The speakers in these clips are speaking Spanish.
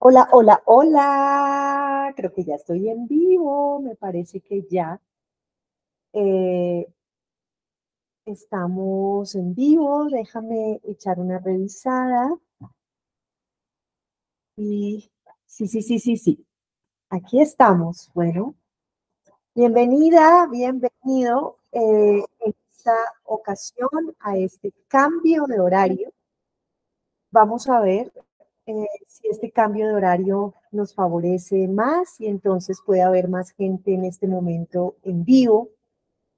Hola, hola, hola. Creo que ya estoy en vivo. Me parece que ya eh, estamos en vivo. Déjame echar una revisada. Y sí, sí, sí, sí, sí. Aquí estamos. Bueno, bienvenida, bienvenido eh, en esta ocasión a este cambio de horario. Vamos a ver eh, si este cambio de horario nos favorece más y entonces puede haber más gente en este momento en vivo,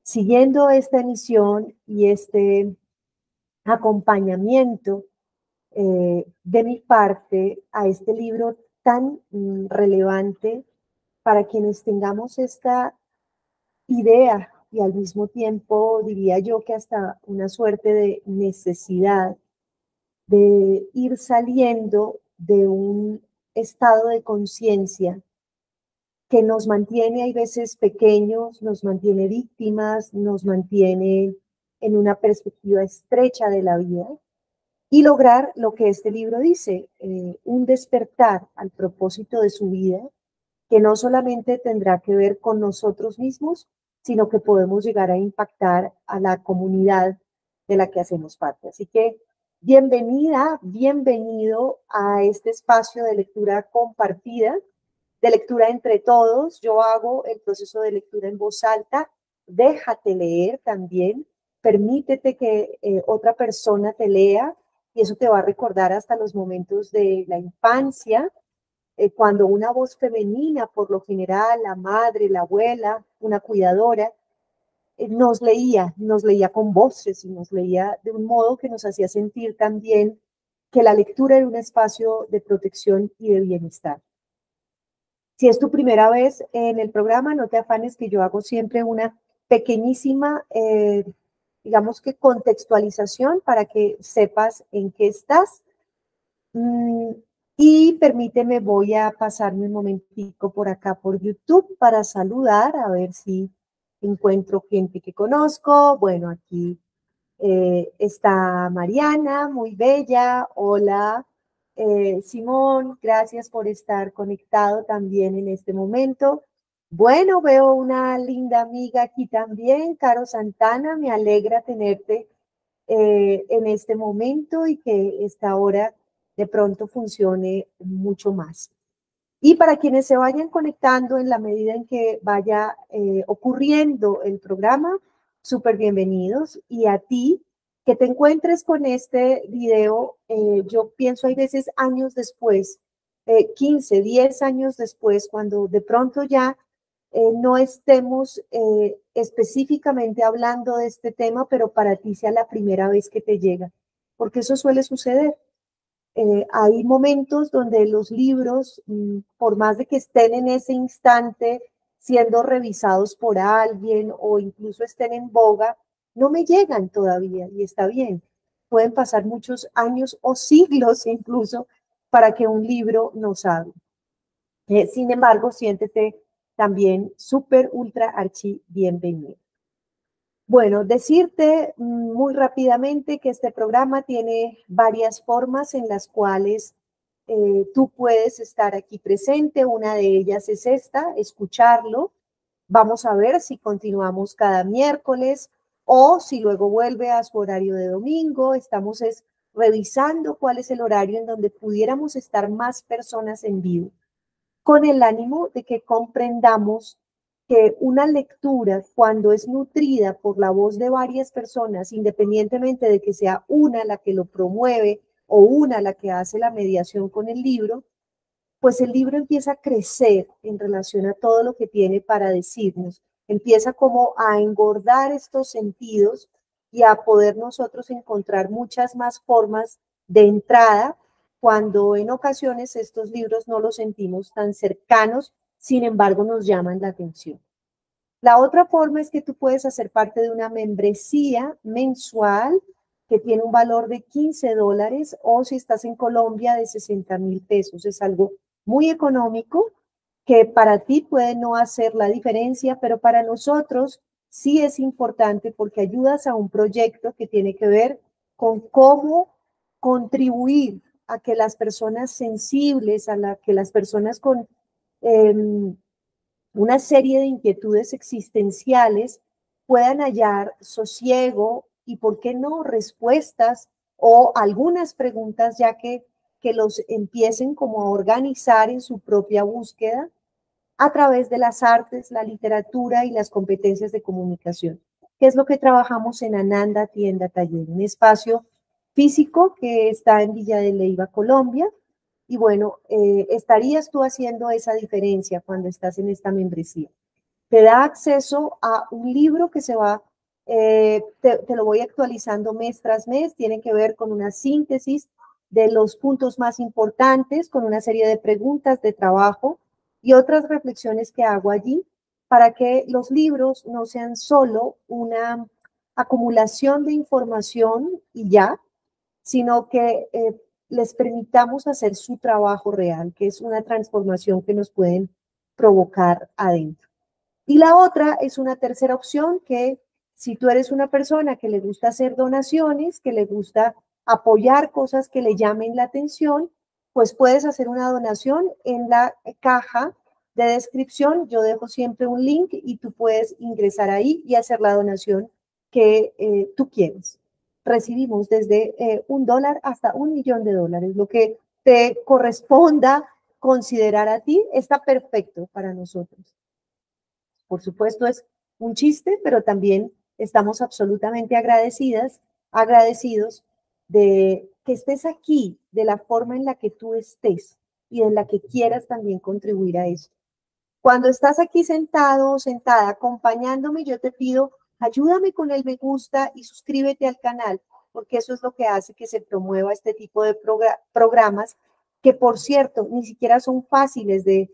siguiendo esta emisión y este acompañamiento eh, de mi parte a este libro tan mm, relevante para quienes tengamos esta idea y al mismo tiempo diría yo que hasta una suerte de necesidad de ir saliendo de un estado de conciencia que nos mantiene, hay veces pequeños, nos mantiene víctimas, nos mantiene en una perspectiva estrecha de la vida y lograr lo que este libro dice, eh, un despertar al propósito de su vida, que no solamente tendrá que ver con nosotros mismos, sino que podemos llegar a impactar a la comunidad de la que hacemos parte. Así que Bienvenida, bienvenido a este espacio de lectura compartida, de lectura entre todos. Yo hago el proceso de lectura en voz alta. Déjate leer también. Permítete que eh, otra persona te lea y eso te va a recordar hasta los momentos de la infancia, eh, cuando una voz femenina, por lo general, la madre, la abuela, una cuidadora, eh, nos leía, nos leía con voces y nos leía de un modo que nos hacía sentir también que la lectura era un espacio de protección y de bienestar. Si es tu primera vez en el programa, no te afanes que yo hago siempre una pequeñísima, eh, digamos que contextualización para que sepas en qué estás. Mm, y permíteme, voy a pasarme un momentico por acá por YouTube para saludar, a ver si encuentro gente que conozco. Bueno, aquí eh, está Mariana, muy bella. Hola, eh, Simón, gracias por estar conectado también en este momento. Bueno, veo una linda amiga aquí también, Caro Santana, me alegra tenerte eh, en este momento y que esta hora de pronto funcione mucho más. Y para quienes se vayan conectando en la medida en que vaya eh, ocurriendo el programa, súper bienvenidos. Y a ti, que te encuentres con este video, eh, yo pienso hay veces años después, 15, eh, 10 años después, cuando de pronto ya no estemos específicamente hablando de este tema, pero para ti sea la primera vez que te llega, porque eso suele suceder. Eh, hay momentos donde los libros, mm, por más de que estén en ese instante siendo revisados por alguien o incluso estén en boga, no me llegan todavía y está bien. Pueden pasar muchos años o siglos incluso para que un libro nos hable. Eh, sin embargo, siéntete también súper, ultra, archi bienvenido. Bueno, decirte mm, muy rápidamente que este programa tiene varias formas en las cuales eh, tú puedes estar aquí presente. Una de ellas es esta, escucharlo. Vamos a ver si continuamos cada miércoles o si luego vuelve a su horario de domingo. Estamos es, revisando cuál es el horario en donde pudiéramos estar más personas en vivo, con el ánimo de que comprendamos que una lectura, cuando es nutrida por la voz de varias personas, independientemente de que sea una la que lo promueve o una la que hace la mediación con el libro, pues el libro empieza a crecer en relación a todo lo que tiene para decirnos. Empieza como a engordar estos sentidos y a poder nosotros encontrar muchas más formas de entrada cuando en ocasiones estos libros no los sentimos tan cercanos sin embargo nos llaman la atención. La otra forma es que tú puedes hacer parte de una membresía mensual que tiene un valor de 15 dólares o si estás en Colombia de 60 mil pesos. Es algo muy económico que para ti puede no hacer la diferencia, pero para nosotros sí es importante porque ayudas a un proyecto que tiene que ver con cómo contribuir a que las personas sensibles, a la, que las personas con em, una serie de inquietudes existenciales puedan hallar sosiego y, ¿por qué no?, respuestas o algunas preguntas ya que, que los empiecen como a organizar en su propia búsqueda a través de las artes, la literatura y las competencias de comunicación, que es lo que trabajamos en Ananda Tienda Taller, un espacio físico que está en Villa de Leiva, Colombia. Y bueno, eh, estarías tú haciendo esa diferencia cuando estás en esta membresía. Te da acceso a un libro que se va, eh, te, lo voy actualizando mes tras mes, tiene que ver con una síntesis de los puntos más importantes, con una serie de preguntas de trabajo y otras reflexiones que hago allí para que los libros no sean solo una acumulación de información y ya, sino que eh, les permitamos hacer su trabajo real, que es una transformación que nos pueden provocar adentro. Y la otra es una tercera opción que si tú eres una persona que le gusta hacer donaciones, que le gusta apoyar cosas que le llamen la atención, pues puedes hacer una donación en la caja de descripción. Yo dejo siempre un link y tú puedes ingresar ahí y hacer la donación que eh, tú quieres. Recibimos desde eh, un dólar hasta un millón de dólares. Lo que te corresponda considerar a ti está perfecto para nosotros. Por supuesto es un chiste, pero también estamos absolutamente agradecidas, agradecidos de que estés aquí de la forma en la que tú estés y en la que quieras también contribuir a esto. Cuando estás aquí sentado o sentada acompañándome, yo te pido, ayúdame con el me gusta y suscríbete al canal, porque eso es lo que hace que se promueva este tipo de programas, que por cierto, ni siquiera son fáciles de,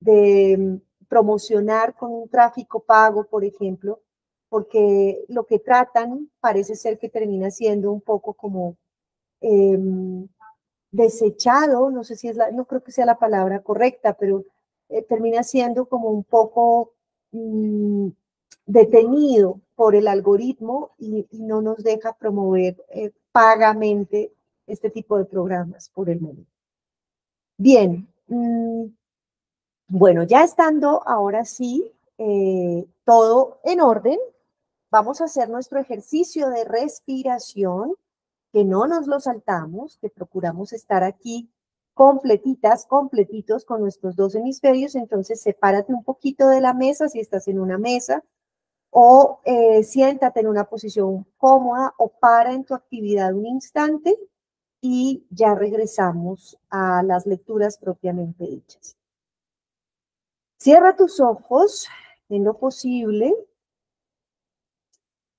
mm, promocionar con un tráfico pago, por ejemplo, porque lo que tratan parece ser que termina siendo un poco como em, desechado, no sé si es la, no creo que sea la palabra correcta, pero eh, termina siendo como un poco mm, detenido por el algoritmo y, no nos deja promover eh, pagamente este tipo de programas por el momento. Bien, mm, bueno, ya estando ahora sí eh, todo en orden, Vamos a hacer nuestro ejercicio de respiración, que no nos lo saltamos, que procuramos estar aquí completitas, completitos con nuestros dos hemisferios. Entonces, sepárate un poquito de la mesa si estás en una mesa o eh, siéntate en una posición cómoda o para en tu actividad un instante y ya regresamos a las lecturas propiamente dichas. Cierra tus ojos en lo posible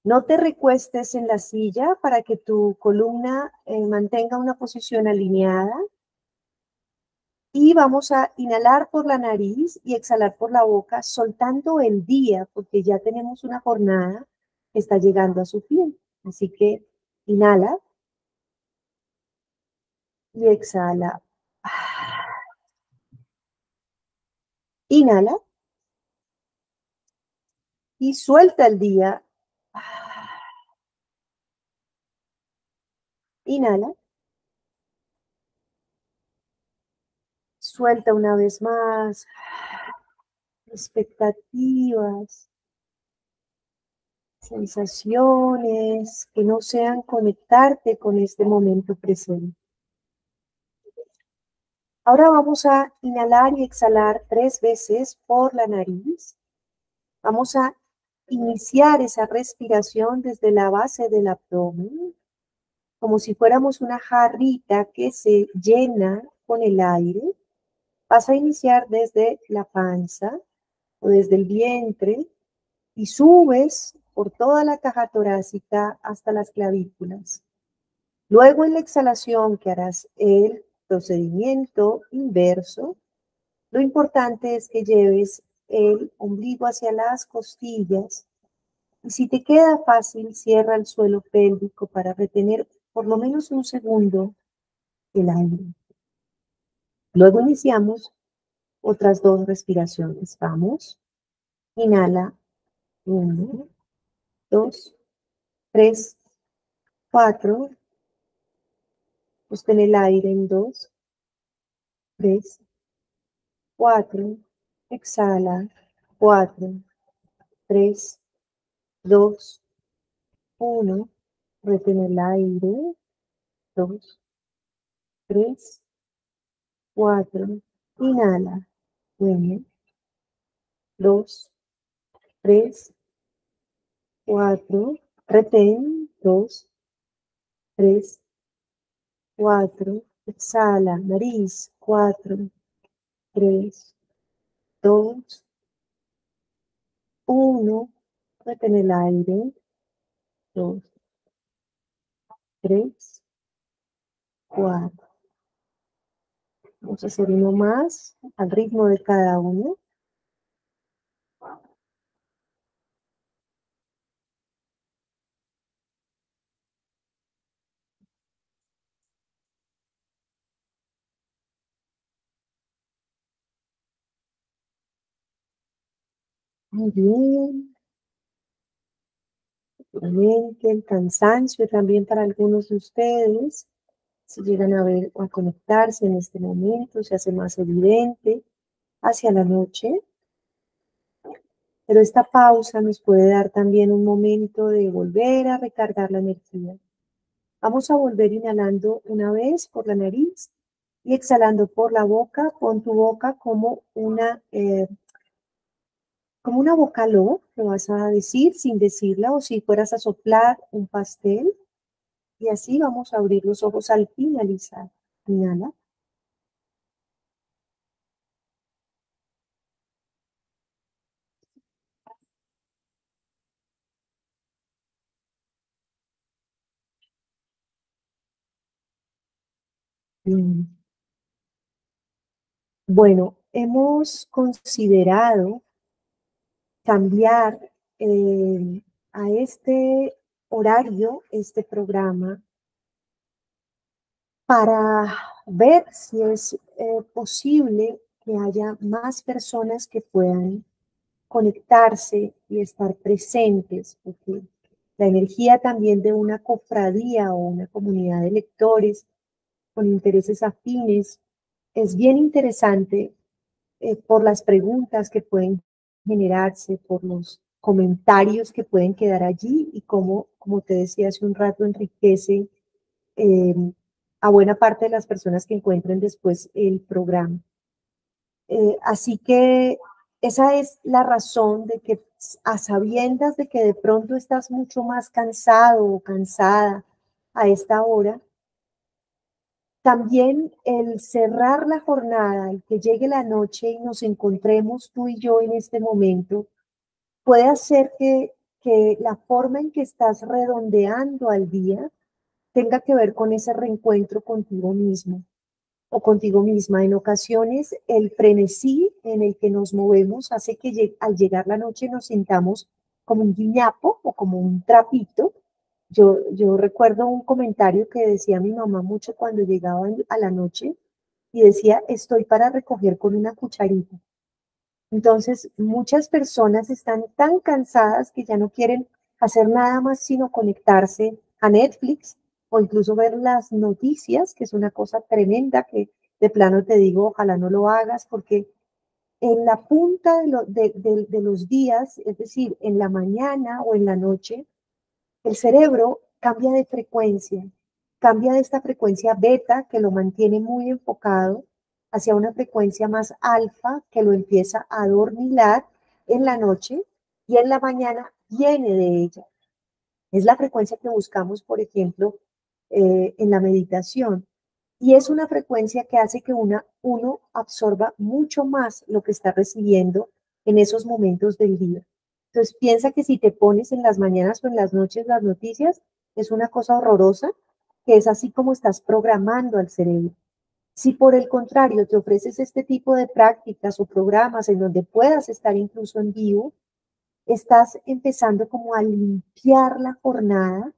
no te recuestes en la silla para que tu columna eh, mantenga una posición alineada. Y vamos a inhalar por la nariz y exhalar por la boca, soltando el día, porque ya tenemos una jornada que está llegando a su fin. Así que inhala y exhala. Inhala y suelta el día Inhala. Suelta una vez más. Expectativas, sensaciones que no sean conectarte con este momento presente. Ahora vamos a inhalar y exhalar tres veces por la nariz. Vamos a iniciar esa respiración desde la base del abdomen como si fuéramos una jarrita que se llena con el aire. Vas a iniciar desde la panza o desde el vientre y subes por toda la caja torácica hasta las clavículas. Luego en la exhalación que harás el procedimiento inverso, lo importante es que lleves el ombligo hacia las costillas y si te queda fácil, cierra el suelo pélvico para retener por lo menos un segundo el aire. Luego iniciamos otras dos respiraciones. Vamos. Inhala. Uno. dos, tres, cuatro. Sostén el aire en dos, tres, cuatro. Exhala, cuatro, tres, dos, uno. Retén el aire, dos, tres, cuatro. Inhala, uno, dos, tres, cuatro. Retén, dos, tres, cuatro. Exhala, nariz, cuatro, tres, dos, uno. Retén el aire, dos, tres, cuatro. Vamos a hacer uno más al ritmo de cada uno. Muy bien. Seguramente el cansancio también para algunos de ustedes, si llegan a ver o a conectarse en este momento, se hace más evidente hacia la noche. Pero esta pausa nos puede dar también un momento de volver a recargar la energía. Vamos a volver inhalando una vez por la nariz y exhalando por la boca. Pon tu boca como una eh, como una vocalo, lo vas a decir sin decirla, o si fueras a soplar un pastel. Y así vamos a abrir los ojos al finalizar. Inhala. Bueno, hemos considerado cambiar eh, a este horario, este programa, para ver si es eh, posible que haya más personas que puedan conectarse y estar presentes, porque la energía también de una cofradía o una comunidad de lectores con intereses afines es bien interesante eh, por las preguntas que pueden generarse, por los comentarios que pueden quedar allí y cómo, como te decía hace un rato, enriquece eh, a buena parte de las personas que encuentren después el programa. Eh, así que esa es la razón de que a sabiendas de que de pronto estás mucho más cansado o cansada a esta hora, también el cerrar la jornada, el que llegue la noche y nos encontremos tú y yo en este momento, puede hacer que, que la forma en que estás redondeando al día tenga que ver con ese reencuentro contigo mismo o contigo misma. En ocasiones el frenesí en el que nos movemos hace que al llegar la noche nos sintamos como un guiñapo o como un trapito yo, yo recuerdo un comentario que decía mi mamá mucho cuando llegaba a la noche y decía, estoy para recoger con una cucharita. Entonces, muchas personas están tan cansadas que ya no quieren hacer nada más sino conectarse a Netflix o incluso ver las noticias, que es una cosa tremenda que de plano te digo, ojalá no lo hagas porque en la punta de, los días, es decir, en la mañana o en la noche, el cerebro cambia de frecuencia, cambia de esta frecuencia beta que lo mantiene muy enfocado hacia una frecuencia más alfa que lo empieza a adormilar en la noche y en la mañana viene de ella. Es la frecuencia que buscamos, por ejemplo, eh, en la meditación. Y es una frecuencia que hace que una, uno absorba mucho más lo que está recibiendo en esos momentos del día. Entonces piensa que si te pones en las mañanas o en las noches las noticias, es una cosa horrorosa, que es así como estás programando al cerebro. Si por el contrario te ofreces este tipo de prácticas o programas en donde puedas estar incluso en vivo, estás empezando como a limpiar la jornada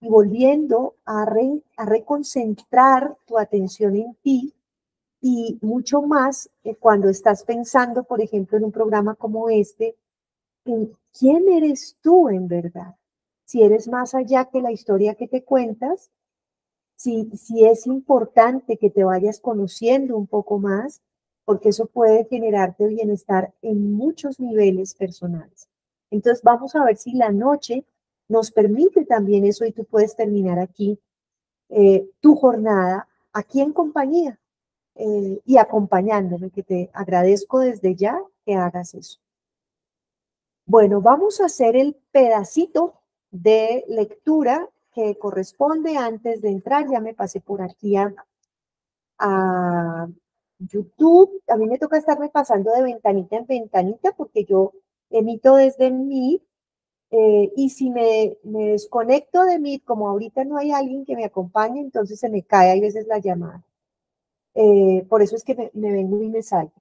y volviendo a, reconcentrar tu atención en ti y mucho más cuando estás pensando, por ejemplo, en un programa como este, quién eres tú en verdad. si eres más allá que la historia que te cuentas, si, si es importante que te vayas conociendo un poco más, porque eso puede generarte bienestar en muchos niveles personales. Entonces vamos a ver si la noche nos permite también eso y tú puedes terminar aquí eh, tu jornada, aquí en compañía eh, y acompañándome, que te agradezco desde ya que hagas eso. Bueno, vamos a hacer el pedacito de lectura que corresponde antes de entrar. Ya me pasé por aquí a, YouTube. A mí me toca estarme pasando de ventanita en ventanita porque yo emito desde mí eh, y si me, desconecto de mí, como ahorita no hay alguien que me acompañe, entonces se me cae a veces la llamada. Eh, por eso es que me, me vengo y me salgo.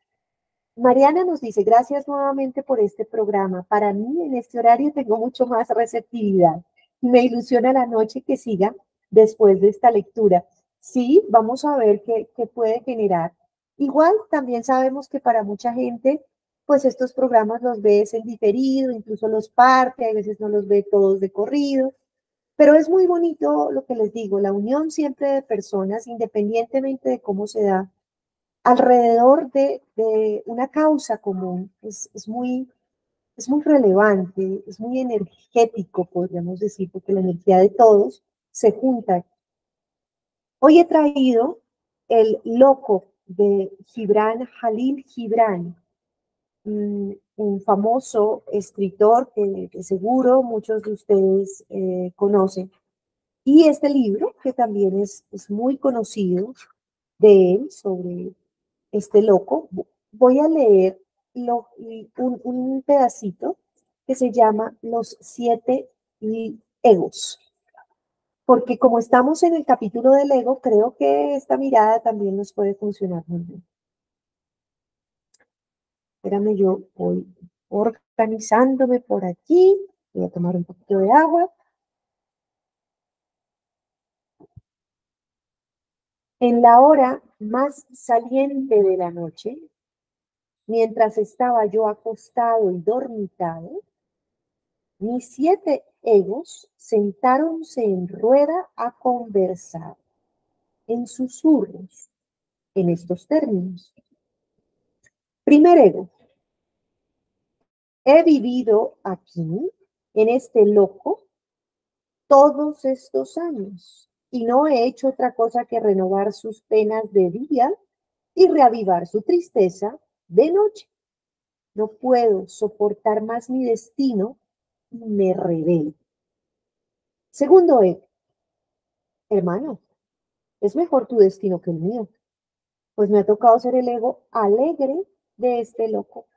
Mariana nos dice, gracias nuevamente por este programa. Para mí en este horario tengo mucho más receptividad. Me ilusiona la noche que siga después de esta lectura. Sí, vamos a ver qué, puede generar. Igual también sabemos que para mucha gente, pues estos programas los ves en diferido, incluso los parte, a veces no los ve todos de corrido. Pero es muy bonito lo que les digo, la unión siempre de personas, independientemente de cómo se da alrededor de, una causa común es, muy, es muy relevante, es muy energético, podríamos decir, porque la energía de todos se junta. Hoy he traído el loco de Gibran Jalil Gibran, un famoso escritor que, seguro muchos de ustedes eh, conocen. Y este libro, que también es, es muy conocido de él, sobre este loco, voy a leer un, pedacito que se llama Los siete egos. Porque como estamos en el capítulo del ego, creo que esta mirada también nos puede funcionar muy bien. Espérame, yo voy organizándome por aquí. Voy a tomar un poquito de agua. En la hora más saliente de la noche, mientras estaba yo acostado y dormitado, mis siete egos sentáronse en rueda a conversar en susurros en estos términos. Primer ego. He vivido aquí, en este loco, todos estos años y no he hecho otra cosa que renovar sus penas de día y reavivar su tristeza de noche. No puedo soportar más mi destino y me rebelo. Segundo E. Hermano, es mejor tu destino que el mío, pues me ha tocado ser el ego alegre de este loco.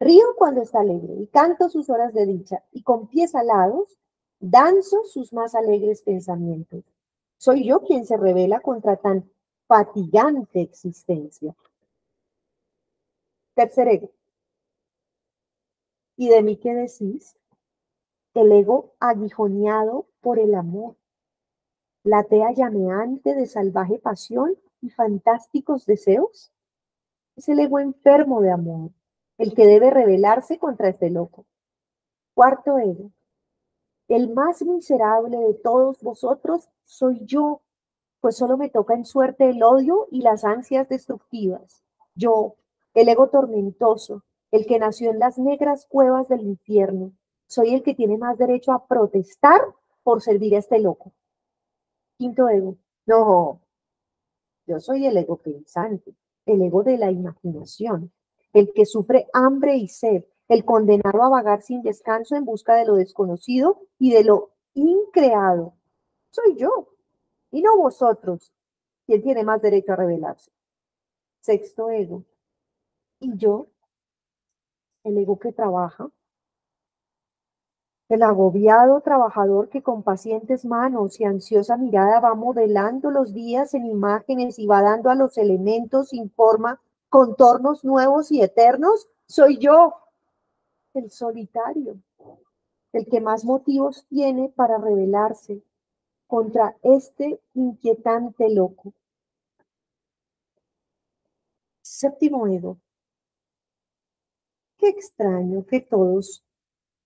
Río cuando está alegre y canto sus horas de dicha y con pies alados danzo sus más alegres pensamientos. Soy yo quien se revela contra tan fatigante existencia. Tercer ego. ¿Y de mí qué decís? El ego aguijoneado por el amor, la tea llameante de salvaje pasión y fantásticos deseos. Es el ego enfermo de amor, el que debe rebelarse contra este loco. Cuarto ego, el más miserable de todos vosotros soy yo, pues solo me toca en suerte el odio y las ansias destructivas. Yo, el ego tormentoso, el que nació en las negras cuevas del infierno, soy el que tiene más derecho a protestar por servir a este loco. Quinto ego. No, yo soy el ego pensante, el ego de la imaginación, el que sufre hambre y sed, el condenado a vagar sin descanso en busca de lo desconocido y de lo increado. Soy yo, y no vosotros, quien tiene más derecho a revelarse. Sexto ego. Y yo, el ego que trabaja, el agobiado trabajador que con pacientes manos y ansiosa mirada va modelando los días en imágenes y va dando a los elementos sin forma contornos nuevos y eternos, soy yo, el solitario, el que más motivos tiene para rebelarse contra este inquietante loco. Séptimo ego. Qué extraño que todos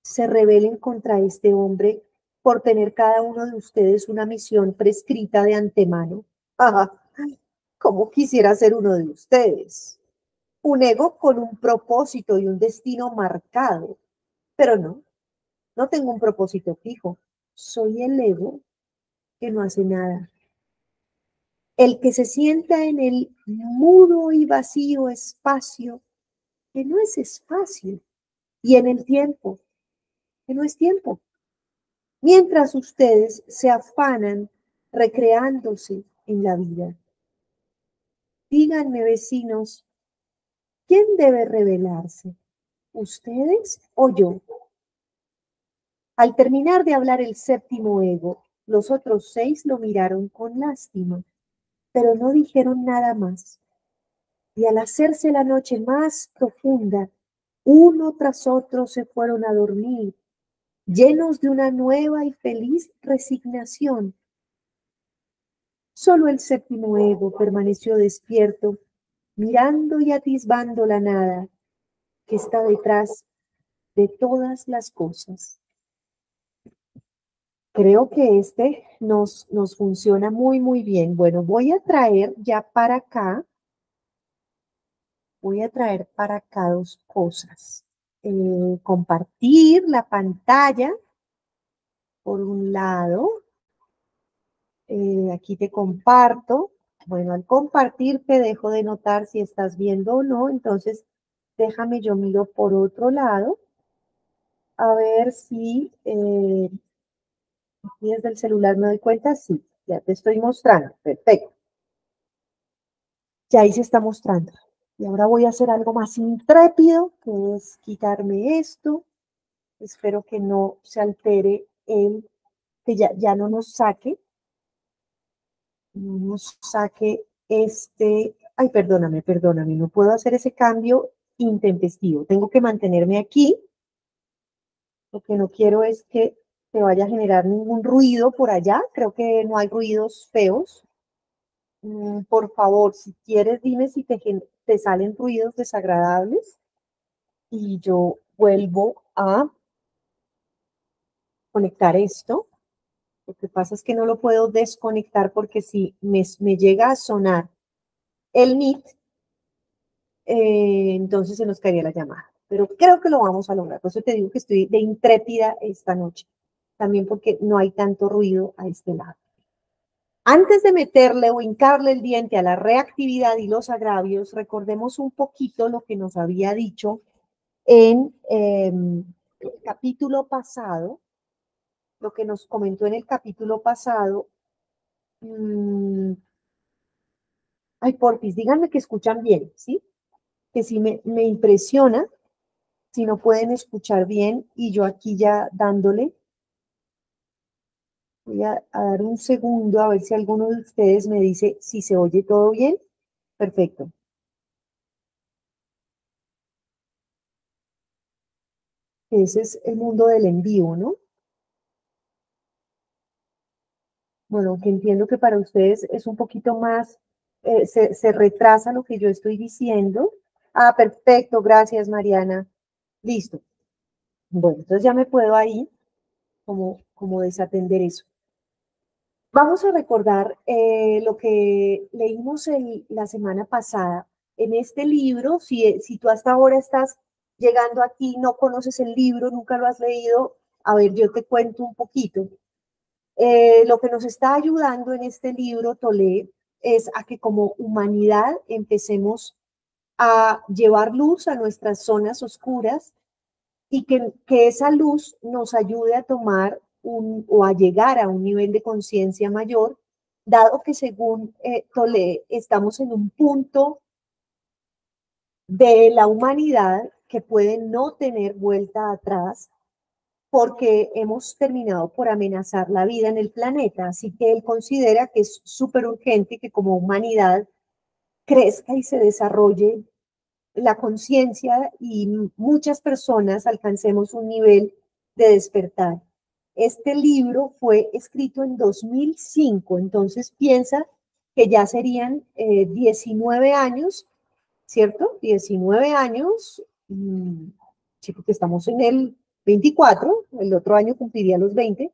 se rebelen contra este hombre por tener cada uno de ustedes una misión prescrita de antemano. como quisiera ser uno de ustedes. Un ego con un propósito y un destino marcado. Pero no, no tengo un propósito fijo. Soy el ego que no hace nada. El que se sienta en el mudo y vacío espacio, que no es espacio, y en el tiempo, que no es tiempo. Mientras ustedes se afanan recreándose en la vida. Díganme, vecinos, ¿quién debe revelarse? ¿Ustedes o yo? Al terminar de hablar el séptimo ego, los otros seis lo miraron con lástima, pero no dijeron nada más. Y al hacerse la noche más profunda, uno tras otro se fueron a dormir, llenos de una nueva y feliz resignación. Solo el séptimo ego permaneció despierto, mirando y atisbando la nada que está detrás de todas las cosas. Creo que este nos, nos funciona muy, muy bien. Bueno, voy a traer ya para acá, voy a traer para acá dos cosas. Eh, compartir la pantalla, por un lado. Eh, aquí te comparto. Bueno, al compartir te dejo de notar si estás viendo o no, entonces déjame yo miro por otro lado a ver si eh, desde el celular me doy cuenta, sí, ya te estoy mostrando, perfecto. Ya ahí se está mostrando. Y ahora voy a hacer algo más intrépido, que es quitarme esto. Espero que no se altere el, que ya, ya no nos saque, no nos saque este, ay, perdóname, perdóname, no puedo hacer ese cambio intempestivo. Tengo que mantenerme aquí. Lo que no quiero es que te vaya a generar ningún ruido por allá. Creo que no hay ruidos feos. Mm, por favor, si quieres, dime si te, te salen ruidos desagradables y yo vuelvo a conectar esto. Lo que pasa es que no lo puedo desconectar porque si me, llega a sonar el Meet, eh, entonces se nos caería la llamada. Pero creo que lo vamos a lograr. Por eso te digo que estoy de intrépida esta noche también porque no hay tanto ruido a este lado. Antes de meterle o hincarle el diente a la reactividad y los agravios, recordemos un poquito lo que nos había dicho en em, el capítulo pasado, lo que nos comentó en el capítulo pasado. Mm, ay, porfis, díganme que escuchan bien, ¿sí? Que si me, me impresiona, si no pueden escuchar bien y yo aquí ya dándole Voy a, dar un segundo a ver si alguno de ustedes me dice si se oye todo bien. Perfecto. Ese es el mundo del envío, ¿no? Bueno, que entiendo que para ustedes es un poquito más, eh, se, se retrasa lo que yo estoy diciendo. Ah, perfecto, gracias Mariana. Listo. Bueno, entonces ya me puedo ahí como, como desatender eso. Vamos a recordar eh, lo que leímos la semana pasada. En este libro, si, tú hasta ahora estás llegando aquí, no conoces el libro, nunca lo has leído, a ver, yo te cuento un poquito. Eh, lo que nos está ayudando en este libro, Tolé, es a que como humanidad empecemos a llevar luz a nuestras zonas oscuras y que, que esa luz nos ayude a tomar o a llegar a un nivel de conciencia mayor, dado que según eh, Tolé estamos en un punto de la humanidad que puede no tener vuelta atrás porque hemos terminado por amenazar la vida en el planeta. Así que él considera que es súper urgente que como humanidad crezca y se desarrolle la conciencia y muchas personas alcancemos un nivel de despertar. Este libro fue escrito en 2005, entonces piensa que ya serían 19 eh, años, ¿cierto? 19 años, mm, sí, porque estamos en el 24, el otro año cumpliría los 20,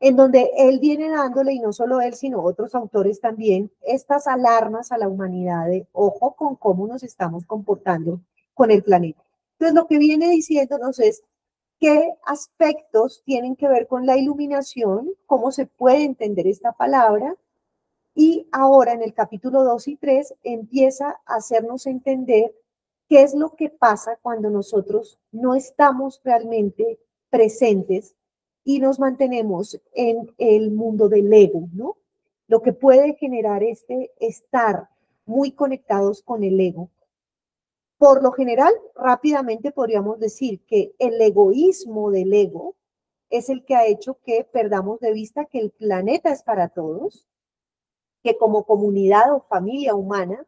en donde él viene dándole, y no solo él, sino otros autores también, estas alarmas a la humanidad de ojo con cómo nos estamos comportando con el planeta. Entonces, lo que viene diciéndonos es qué aspectos tienen que ver con la iluminación, cómo se puede entender esta palabra, y ahora en el capítulo 2 y 3 empieza a hacernos entender qué es lo que pasa cuando nosotros no estamos realmente presentes y nos mantenemos en el mundo del ego, ¿no? Lo que puede generar este estar muy conectados con el ego. Por lo general, rápidamente podríamos decir que el egoísmo del ego es el que ha hecho que perdamos de vista que el planeta es para todos, que como comunidad o familia humana,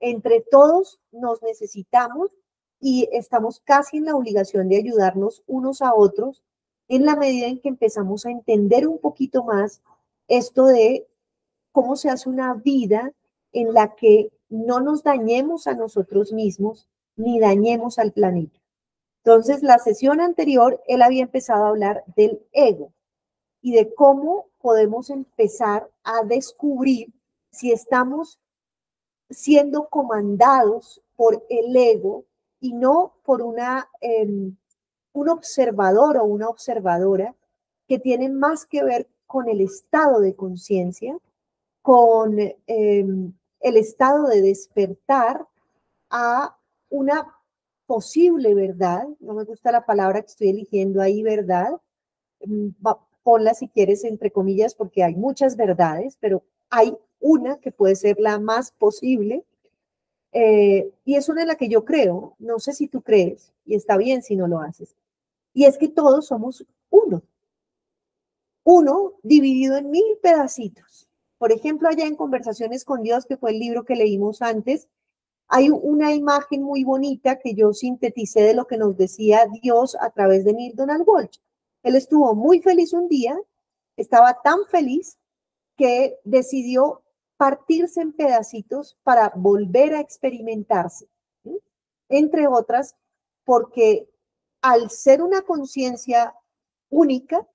entre todos nos necesitamos y estamos casi en la obligación de ayudarnos unos a otros en la medida en que empezamos a entender un poquito más esto de cómo se hace una vida en la que no nos dañemos a nosotros mismos ni dañemos al planeta. Entonces, la sesión anterior, él había empezado a hablar del ego y de cómo podemos empezar a descubrir si estamos siendo comandados por el ego y no por una em, un observador o una observadora que tiene más que ver con el estado de conciencia, con em, el estado de despertar a una posible verdad, no me gusta la palabra que estoy eligiendo ahí, verdad, mm, ponla si quieres entre comillas porque hay muchas verdades, pero hay una que puede ser la más posible eh, y es una en la que yo creo, no sé si tú crees, y está bien si no lo haces, y es que todos somos uno. Uno dividido en mil pedacitos. Por ejemplo, allá en Conversaciones con Dios, que fue el libro que leímos antes, hay una imagen muy bonita que yo sinteticé de lo que nos decía Dios a través de Neil Donald Walsh. Él estuvo muy feliz un día, estaba tan feliz que decidió partirse en pedacitos para volver a experimentarse, entre otras, porque al ser una conciencia única,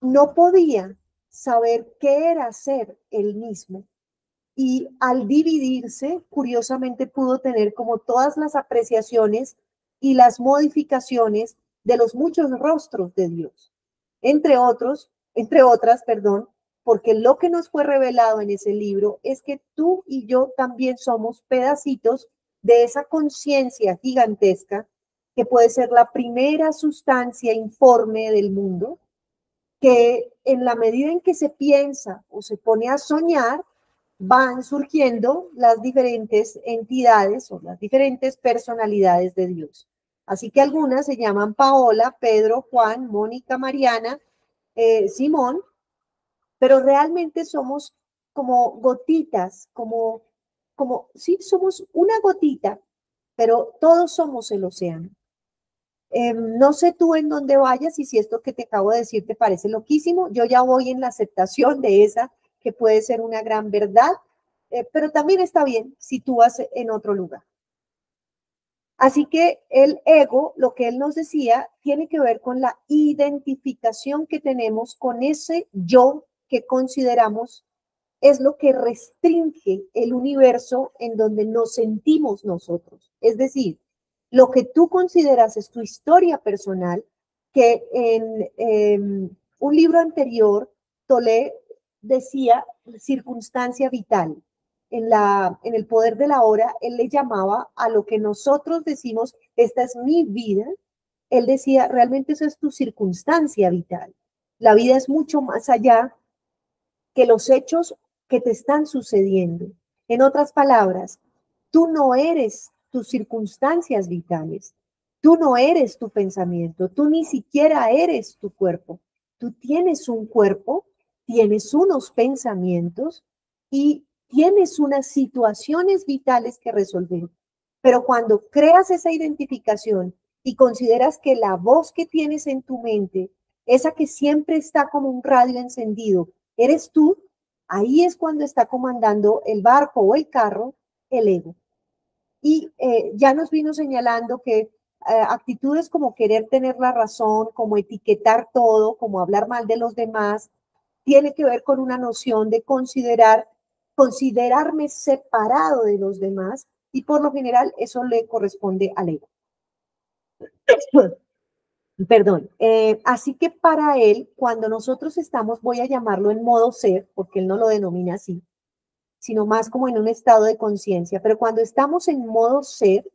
no podía saber qué era ser el mismo. Y al dividirse, curiosamente pudo tener como todas las apreciaciones y las modificaciones de los muchos rostros de Dios. Entre otros, entre otras, perdón, porque lo que nos fue revelado en ese libro es que tú y yo también somos pedacitos de esa conciencia gigantesca que puede ser la primera sustancia informe del mundo, que en la medida en que se piensa o se pone a soñar, van surgiendo las diferentes entidades o las diferentes personalidades de Dios. Así que algunas se llaman Paola, Pedro, Juan, Mónica, Mariana, eh, Simón, pero realmente somos como gotitas, como, como, sí, somos una gotita, pero todos somos el océano. Em, no sé tú en dónde vayas y si esto que te acabo de decir te parece loquísimo. Yo ya voy en la aceptación de esa que puede ser una gran verdad, eh, pero también está bien si tú vas en otro lugar. Así que el ego, lo que él nos decía, tiene que ver con la identificación que tenemos con ese yo que consideramos es lo que restringe el universo en donde nos sentimos nosotros. Es decir, lo que tú consideras es tu historia personal, que en un libro anterior, Tolé decía circunstancia vital. En, la, en el poder de la hora, él le llamaba a lo que nosotros decimos, esta es mi vida, él decía, realmente esa es tu circunstancia vital. La vida es mucho más allá que los hechos que te están sucediendo. En otras palabras, tú no eres tus circunstancias vitales. Tú no eres tu pensamiento, tú ni siquiera eres tu cuerpo. Tú tienes un cuerpo, tienes unos pensamientos y tienes unas situaciones vitales que resolver. Pero cuando creas esa identificación y consideras que la voz que tienes en tu mente, esa que siempre está como un radio encendido, eres tú, ahí es cuando está comandando el barco o el carro el ego. Y eh, ya nos vino señalando que eh, actitudes como querer tener la razón, como etiquetar todo, como hablar mal de los demás, tiene que ver con una noción de considerar, considerarme separado de los demás y por lo general eso le corresponde al ego. Perdón. Eh, así que para él, cuando nosotros estamos, voy a llamarlo en modo ser, porque él no lo denomina así, sino más como en un estado de conciencia, pero cuando estamos en modo ser,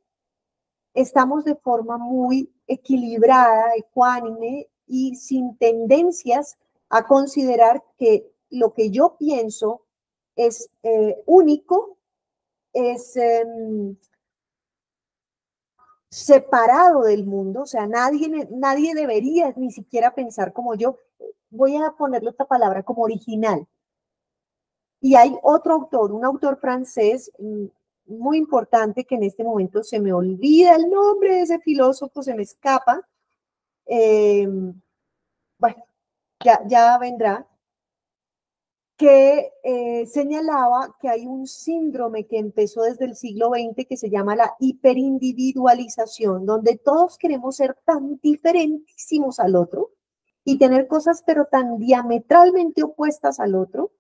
estamos de forma muy equilibrada, ecuánime y sin tendencias a considerar que lo que yo pienso es eh, único, es em, separado del mundo, o sea, nadie, nadie debería ni siquiera pensar como yo. Voy a ponerle esta palabra como original. Y hay otro autor, un autor francés mm, muy importante que en este momento se me olvida el nombre de ese filósofo, se me escapa. Em, bueno, ya, ya vendrá, que eh, señalaba que hay un síndrome que empezó desde el siglo XX que se llama la hiperindividualización, donde todos queremos ser tan diferentísimos al otro y tener cosas pero tan diametralmente opuestas al otro,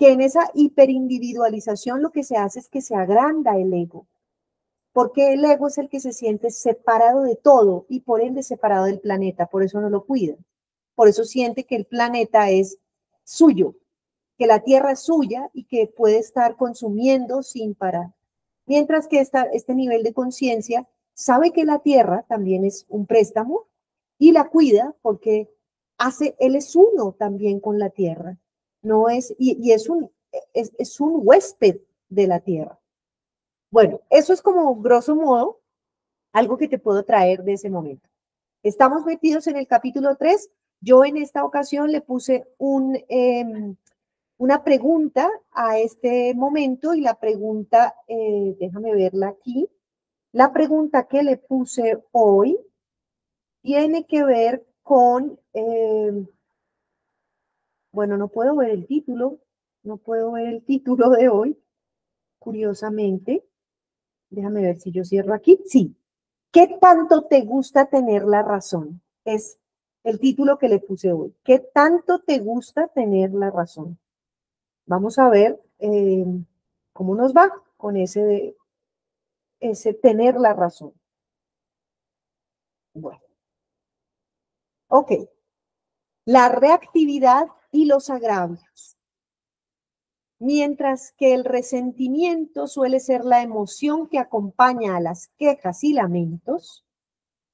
que en esa hiperindividualización lo que se hace es que se agranda el ego, porque el ego es el que se siente separado de todo y por ende separado del planeta, por eso no lo cuida, por eso siente que el planeta es suyo, que la tierra es suya y que puede estar consumiendo sin parar. Mientras que esta, este nivel de conciencia sabe que la tierra también es un préstamo y la cuida porque hace, él es uno también con la tierra. No es, y, es, un, es, es un huésped de la tierra. Bueno, eso es como grosso modo algo que te puedo traer de ese momento. Estamos metidos en el capítulo 3. Yo en esta ocasión le puse un, em, una pregunta a este momento y la pregunta, eh, déjame verla aquí, la pregunta que le puse hoy tiene que ver con, eh, bueno, no puedo ver el título, no puedo ver el título de hoy, curiosamente. Déjame ver si yo cierro aquí. Sí. ¿Qué tanto te gusta tener la razón? Es el título que le puse hoy. ¿Qué tanto te gusta tener la razón? Vamos a ver eh, cómo nos va con ese, ese tener la razón. Bueno. Ok. La reactividad y los agravios. Mientras que el resentimiento suele ser la emoción que acompaña a las quejas y lamentos,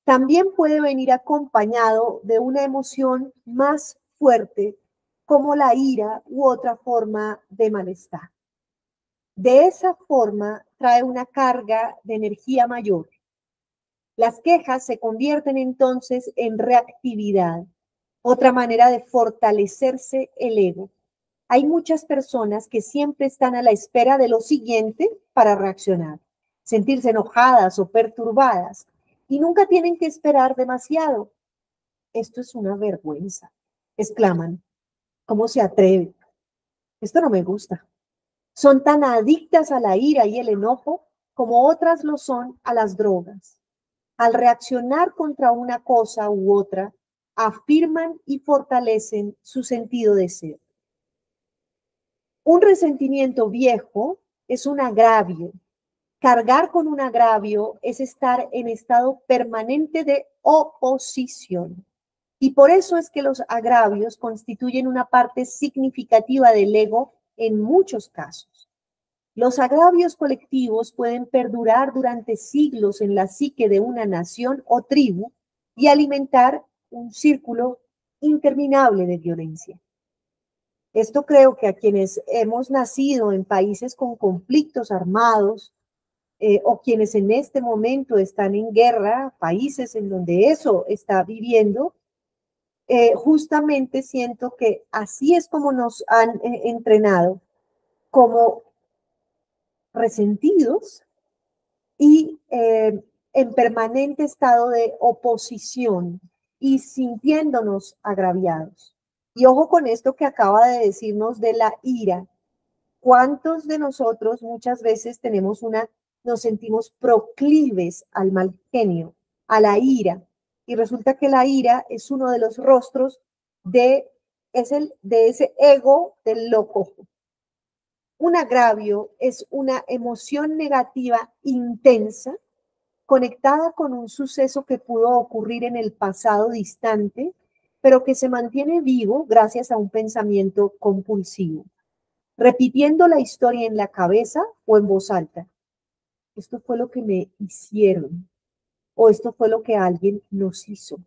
también puede venir acompañado de una emoción más fuerte como la ira u otra forma de malestar. De esa forma trae una carga de energía mayor. Las quejas se convierten entonces en reactividad, otra manera de fortalecerse el ego. Hay muchas personas que siempre están a la espera de lo siguiente para reaccionar, sentirse enojadas o perturbadas y nunca tienen que esperar demasiado. Esto es una vergüenza, exclaman. ¿Cómo se atreve? Esto no me gusta. Son tan adictas a la ira y el enojo como otras lo son a las drogas. Al reaccionar contra una cosa u otra, afirman y fortalecen su sentido de ser. Un resentimiento viejo es un agravio. Cargar con un agravio es estar en estado permanente de oposición. Y por eso es que los agravios constituyen una parte significativa del ego en muchos casos. Los agravios colectivos pueden perdurar durante siglos en la psique de una nación o tribu y alimentar un círculo interminable de violencia. Esto creo que a quienes hemos nacido en países con conflictos armados eh, o quienes en este momento están en guerra, países en donde eso está viviendo, eh, justamente siento que así es como nos han eh, entrenado, como resentidos y en permanente estado de oposición y sintiéndonos agraviados. Y ojo con esto que acaba de decirnos de la ira. ¿Cuántos de nosotros muchas veces tenemos una, nos sentimos proclives al mal genio? a la ira. Y resulta que la ira es uno de los rostros de, es el, de ese ego del loco. Un agravio es una emoción negativa intensa conectada con un suceso que pudo ocurrir en el pasado distante, pero que se mantiene vivo gracias a un pensamiento compulsivo, repitiendo la historia en la cabeza o en voz alta. Esto fue lo que me hicieron o esto fue lo que alguien nos hizo.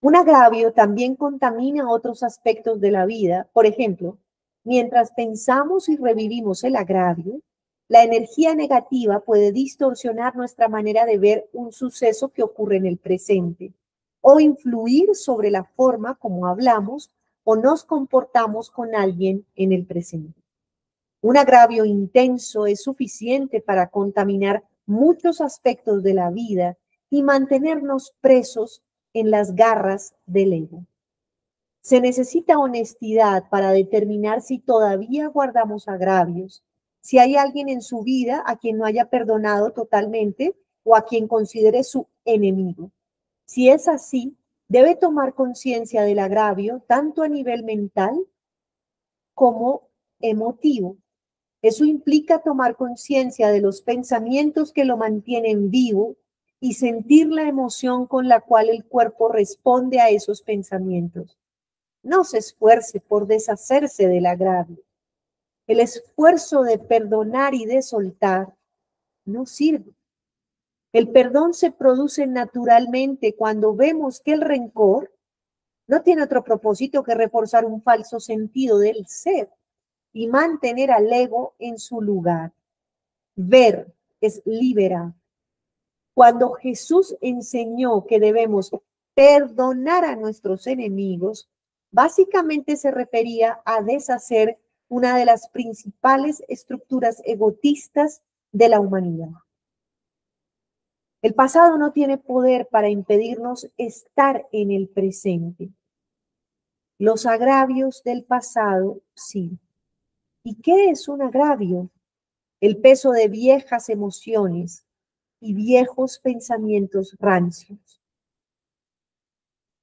Un agravio también contamina otros aspectos de la vida. Por ejemplo, mientras pensamos y revivimos el agravio, la energía negativa puede distorsionar nuestra manera de ver un suceso que ocurre en el presente o influir sobre la forma como hablamos o nos comportamos con alguien en el presente. Un agravio intenso es suficiente para contaminar muchos aspectos de la vida y mantenernos presos en las garras del ego. Se necesita honestidad para determinar si todavía guardamos agravios, si hay alguien en su vida a quien no haya perdonado totalmente o a quien considere su enemigo. Si es así, debe tomar conciencia del agravio tanto a nivel mental como emotivo eso implica tomar conciencia de los pensamientos que lo mantienen vivo y sentir la emoción con la cual el cuerpo responde a esos pensamientos. No se esfuerce por deshacerse del agravio. El esfuerzo de perdonar y de soltar no sirve. El perdón se produce naturalmente cuando vemos que el rencor no tiene otro propósito que reforzar un falso sentido del ser y mantener al ego en su lugar. Ver es liberar. Cuando Jesús enseñó que debemos perdonar a nuestros enemigos, básicamente se refería a deshacer una de las principales estructuras egotistas de la humanidad. El pasado no tiene poder para impedirnos estar en el presente. Los agravios del pasado sí. ¿Y qué es un agravio? El peso de viejas emociones y viejos pensamientos rancios.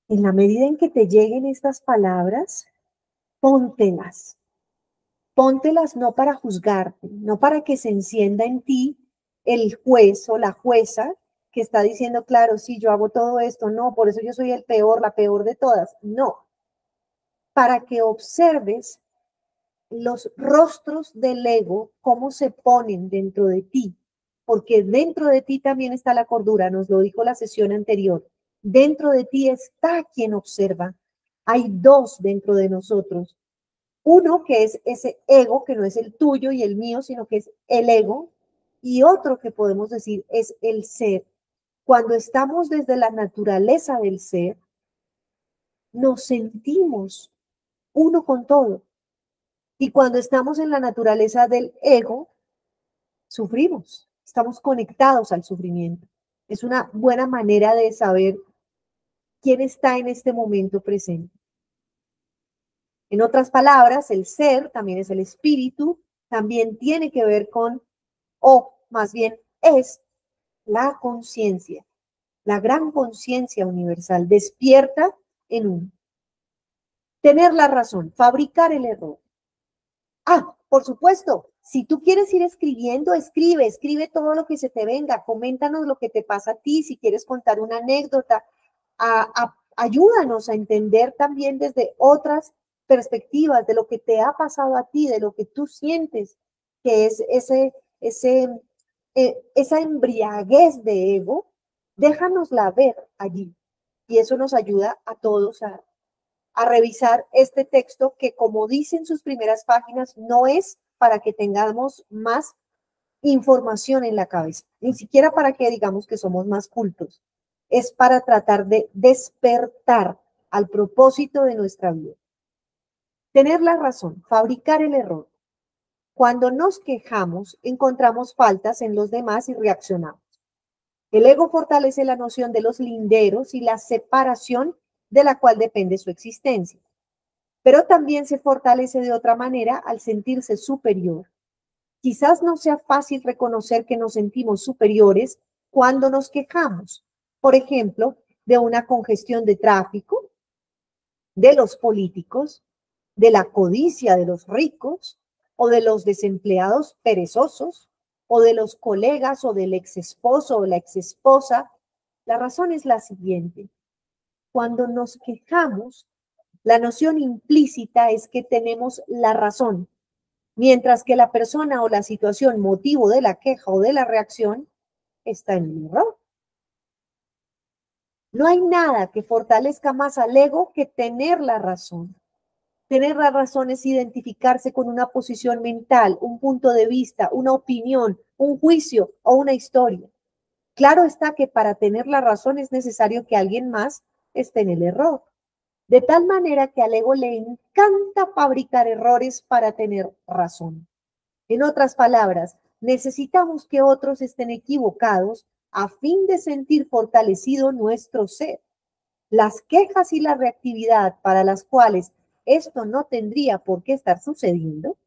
En la medida en que te lleguen estas palabras, póntelas. Póntelas no para juzgarte, no para que se encienda en ti el juez o la jueza que está diciendo, claro, sí, yo hago todo esto, no, por eso yo soy el peor, la peor de todas. No, para que observes los rostros del ego, cómo se ponen dentro de ti, porque dentro de ti también está la cordura, nos lo dijo la sesión anterior. Dentro de ti está quien observa. Hay dos dentro de nosotros. Uno que es ese ego, que no es el tuyo y el mío, sino que es el ego. Y otro que podemos decir es el ser. Cuando estamos desde la naturaleza del ser, nos sentimos uno con todo. Y cuando estamos en la naturaleza del ego, sufrimos, estamos conectados al sufrimiento. Es una buena manera de saber quién está en este momento presente. En otras palabras, el ser también es el espíritu, también tiene que ver con, o más bien es la conciencia, la gran conciencia universal, despierta en uno. Tener la razón, fabricar el error. Ah, por supuesto, si tú quieres ir escribiendo, escribe, escribe todo lo que se te venga, coméntanos lo que te pasa a ti, si quieres contar una anécdota, ayúdanos a entender también desde otras perspectivas de lo que te ha pasado a ti, de lo que tú sientes, que es ese, ese, eh, esa embriaguez de ego, déjanosla ver allí. Y eso nos ayuda a todos a, a revisar este texto que, como dicen sus primeras páginas, no es para que tengamos más información en la cabeza, ni siquiera para que digamos que somos más cultos. Es para tratar de despertar al propósito de nuestra vida. Tener la razón, fabricar el error. Cuando nos quejamos, encontramos faltas en los demás y reaccionamos. El ego fortalece la noción de los linderos y la separación de la cual depende su existencia. Pero también se fortalece de otra manera al sentirse superior. Quizás no sea fácil reconocer que nos sentimos superiores cuando nos quejamos, por ejemplo, de una congestión de tráfico, de los políticos, de la codicia de los ricos o de los desempleados perezosos o de los colegas o del ex esposo o la ex esposa. La razón es la siguiente. Cuando nos quejamos, la noción implícita es que tenemos la razón, mientras que la persona o la situación motivo de la queja o de la reacción está en el error. No hay nada que fortalezca más al ego que tener la razón. Tener la razón es identificarse con una posición mental, un punto de vista, una opinión, un juicio o una historia. Claro está que para tener la razón es necesario que alguien más esté en el error. De tal manera que al ego le encanta fabricar errores para tener razón. En otras palabras, necesitamos que otros estén equivocados a fin de sentir fortalecido nuestro ser. Las quejas y la reactividad para las cuales esto no tendría por qué estar sucediendo,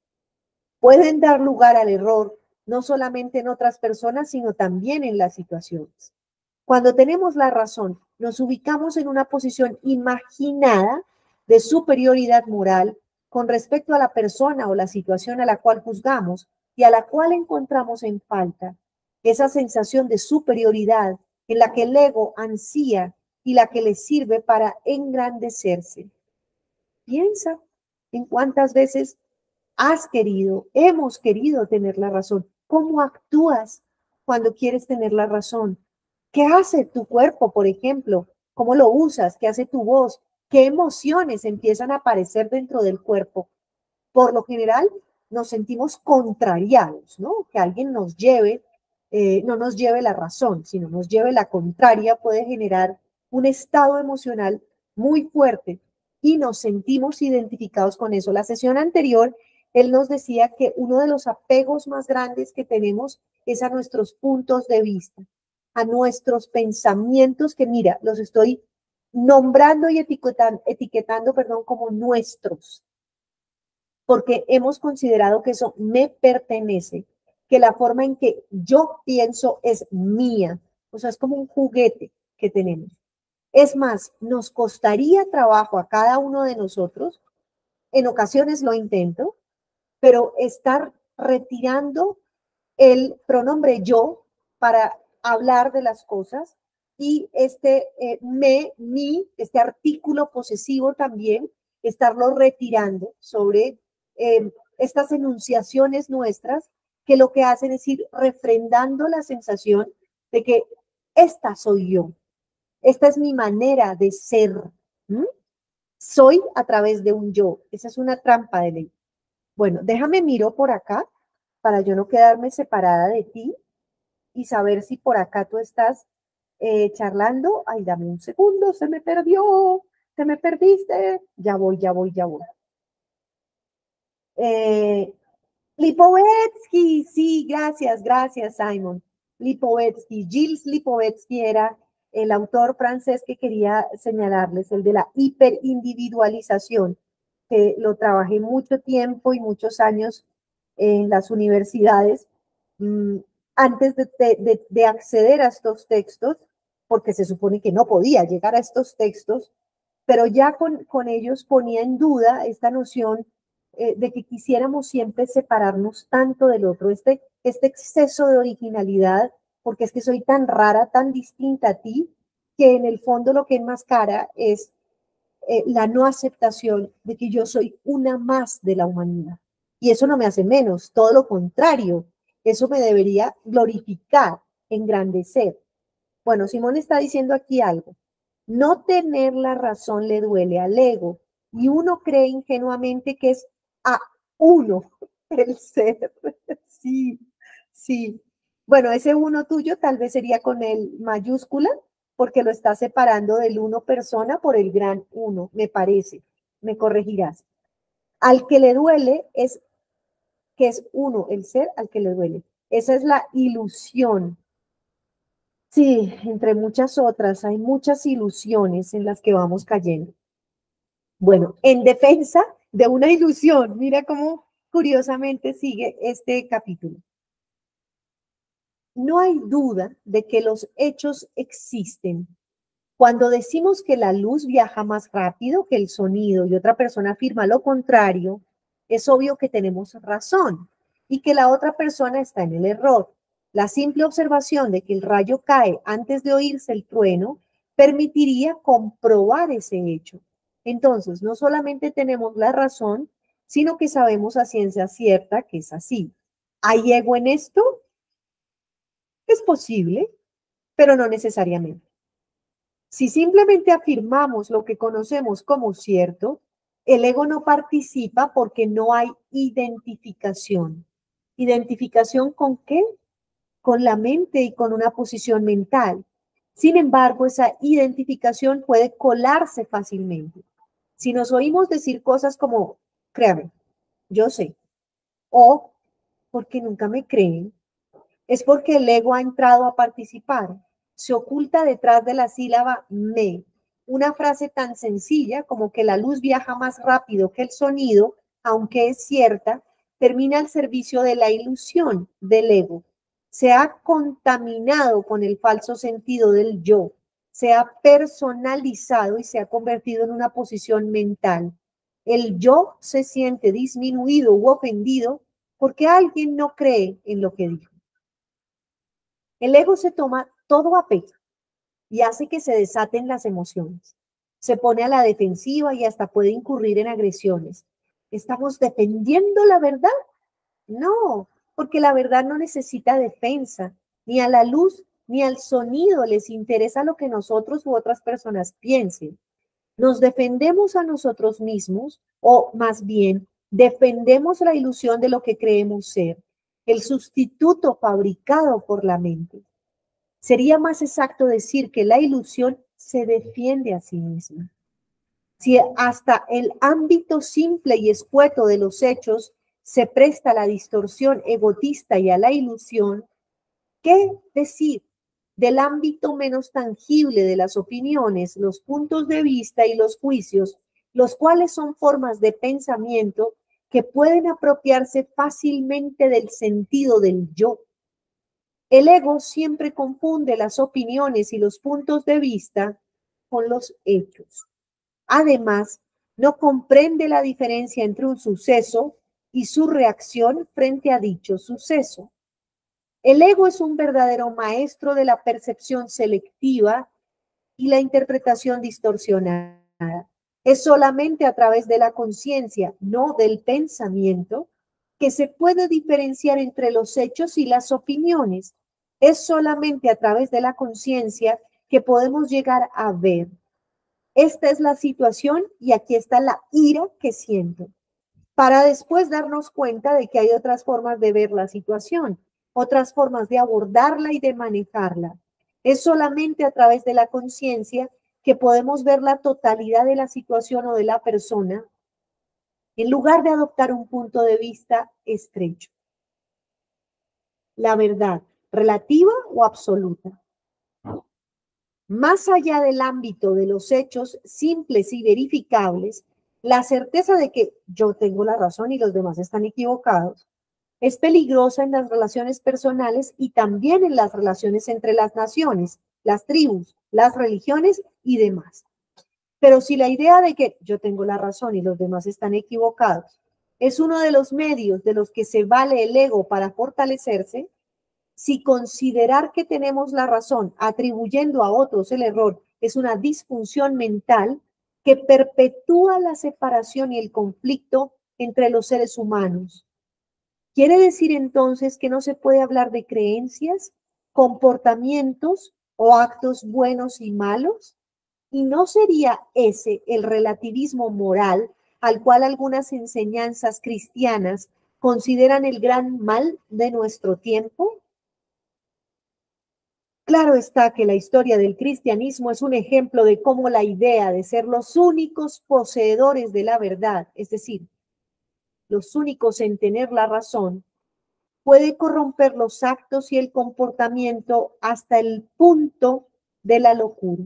pueden dar lugar al error no solamente en otras personas, sino también en las situaciones. Cuando tenemos la razón, nos ubicamos en una posición imaginada de superioridad moral con respecto a la persona o la situación a la cual juzgamos y a la cual encontramos en falta esa sensación de superioridad en la que el ego ansía y la que le sirve para engrandecerse. Piensa en cuántas veces has querido, hemos querido tener la razón. ¿Cómo actúas cuando quieres tener la razón? ¿Qué hace tu cuerpo, por ejemplo? ¿Cómo lo usas? ¿Qué hace tu voz? ¿Qué emociones empiezan a aparecer dentro del cuerpo? Por lo general, nos sentimos contrariados, ¿no? Que alguien nos lleve, eh, no nos lleve la razón, sino nos lleve la contraria, puede generar un estado emocional muy fuerte y nos sentimos identificados con eso. La sesión anterior, él nos decía que uno de los apegos más grandes que tenemos es a nuestros puntos de vista, a nuestros pensamientos que, mira, los estoy nombrando y etiquetando, etiquetando perdón, como nuestros, porque hemos considerado que eso me pertenece, que la forma en que yo pienso es mía, o sea, es como un juguete que tenemos. Es más, nos costaría trabajo a cada uno de nosotros, en ocasiones lo intento, pero estar retirando el pronombre yo para hablar de las cosas y este eh, me, mi, este artículo posesivo también, estarlo retirando sobre em, estas enunciaciones nuestras que lo que hacen es ir refrendando la sensación de que esta soy yo, esta es mi manera de ser. Soy a través de un yo. Esa es una trampa de ley. Bueno, déjame miro por acá para yo no quedarme separada de ti y saber si por acá tú estás eh, charlando. Ay, dame un segundo, se me perdió, te me perdiste. Ya voy, ya voy, ya voy. Eh, Lipovetsky, sí, gracias, gracias, Simon. Lipovetsky, Gilles Lipovetsky era el autor francés que quería señalarles, el de la hiperindividualización, que lo trabajé mucho tiempo y muchos años en las universidades. Mm, antes de, acceder a estos textos, porque se supone que no podía llegar a estos textos, pero ya con, ellos ponía en duda esta noción eh, de que quisiéramos siempre separarnos tanto del otro, este, este exceso de originalidad porque es que soy tan rara, tan distinta a ti, que en el fondo lo que enmascara es eh, la no aceptación de que yo soy una más de la humanidad. Y eso no me hace menos, todo lo contrario, eso me debería glorificar, engrandecer. Bueno, Simón está diciendo aquí algo. No tener la razón le duele al ego y uno cree ingenuamente que es a uno el ser. Sí, sí. Bueno, ese uno tuyo tal vez sería con el mayúscula, porque lo está separando del uno persona por el gran uno, me parece. Me corregirás. Al que le duele es que es uno, el ser al que le duele. Esa es la ilusión. Sí, entre muchas otras, hay muchas ilusiones en las que vamos cayendo. Bueno, en defensa de una ilusión, mira cómo curiosamente sigue este capítulo. No hay duda de que los hechos existen. Cuando decimos que la luz viaja más rápido que el sonido y otra persona afirma lo contrario, es obvio que tenemos razón y que la otra persona está en el error. La simple observación de que el rayo cae antes de oírse el trueno permitiría comprobar ese hecho. Entonces, no solamente tenemos la razón, sino que sabemos a ciencia cierta que es así. ¿Hay ego en esto? Es posible, pero no necesariamente. Si simplemente afirmamos lo que conocemos como cierto, el ego no participa porque no hay identificación. ¿Identificación con qué? Con la mente y con una posición mental. Sin embargo, esa identificación puede colarse fácilmente. Si nos oímos decir cosas como, créame, yo sé, o porque nunca me creen, es porque el ego ha entrado a participar. Se oculta detrás de la sílaba me. Una frase tan sencilla como que la luz viaja más rápido que el sonido, aunque es cierta, termina al servicio de la ilusión del ego se ha contaminado con el falso sentido del yo, se ha personalizado y se ha convertido en una posición mental. El yo se siente disminuido u ofendido porque alguien no cree en lo que dijo. El ego se toma todo a pecho y hace que se desaten las emociones. Se pone a la defensiva y hasta puede incurrir en agresiones. ¿Estamos defendiendo la verdad? No, porque la verdad no necesita defensa, ni a la luz ni al sonido les interesa lo que nosotros u otras personas piensen. Nos defendemos a nosotros mismos o más bien defendemos la ilusión de lo que creemos ser, el sustituto fabricado por la mente. Sería más exacto decir que la ilusión se defiende a sí misma. Si hasta el ámbito simple y escueto de los hechos se presta a la distorsión egotista y a la ilusión, ¿qué decir del ámbito menos tangible de las opiniones, los puntos de vista y los juicios, los cuales son formas de pensamiento que pueden apropiarse fácilmente del sentido del yo? El ego siempre confunde las opiniones y los puntos de vista con los hechos. Además, no comprende la diferencia entre un suceso y su reacción frente a dicho suceso. El ego es un verdadero maestro de la percepción selectiva y la interpretación distorsionada. Es solamente a través de la conciencia, no del pensamiento, que se puede diferenciar entre los hechos y las opiniones. Es solamente a través de la conciencia que podemos llegar a ver. Esta es la situación y aquí está la ira que siento para después darnos cuenta de que hay otras formas de ver la situación, otras formas de abordarla y de manejarla. Es solamente a través de la conciencia que podemos ver la totalidad de la situación o de la persona en lugar de adoptar un punto de vista estrecho. La verdad, relativa o absoluta. Más allá del ámbito de los hechos simples y verificables, la certeza de que yo tengo la razón y los demás están equivocados es peligrosa en las relaciones personales y también en las relaciones entre las naciones, las tribus, las religiones y demás. Pero si la idea de que yo tengo la razón y los demás están equivocados es uno de los medios de los que se vale el ego para fortalecerse, si considerar que tenemos la razón atribuyendo a otros el error es una disfunción mental, que perpetúa la separación y el conflicto entre los seres humanos. ¿Quiere decir entonces que no se puede hablar de creencias, comportamientos o actos buenos y malos? ¿Y no sería ese el relativismo moral al cual algunas enseñanzas cristianas consideran el gran mal de nuestro tiempo? Claro está que la historia del cristianismo es un ejemplo de cómo la idea de ser los únicos poseedores de la verdad, es decir, los únicos en tener la razón, puede corromper los actos y el comportamiento hasta el punto de la locura.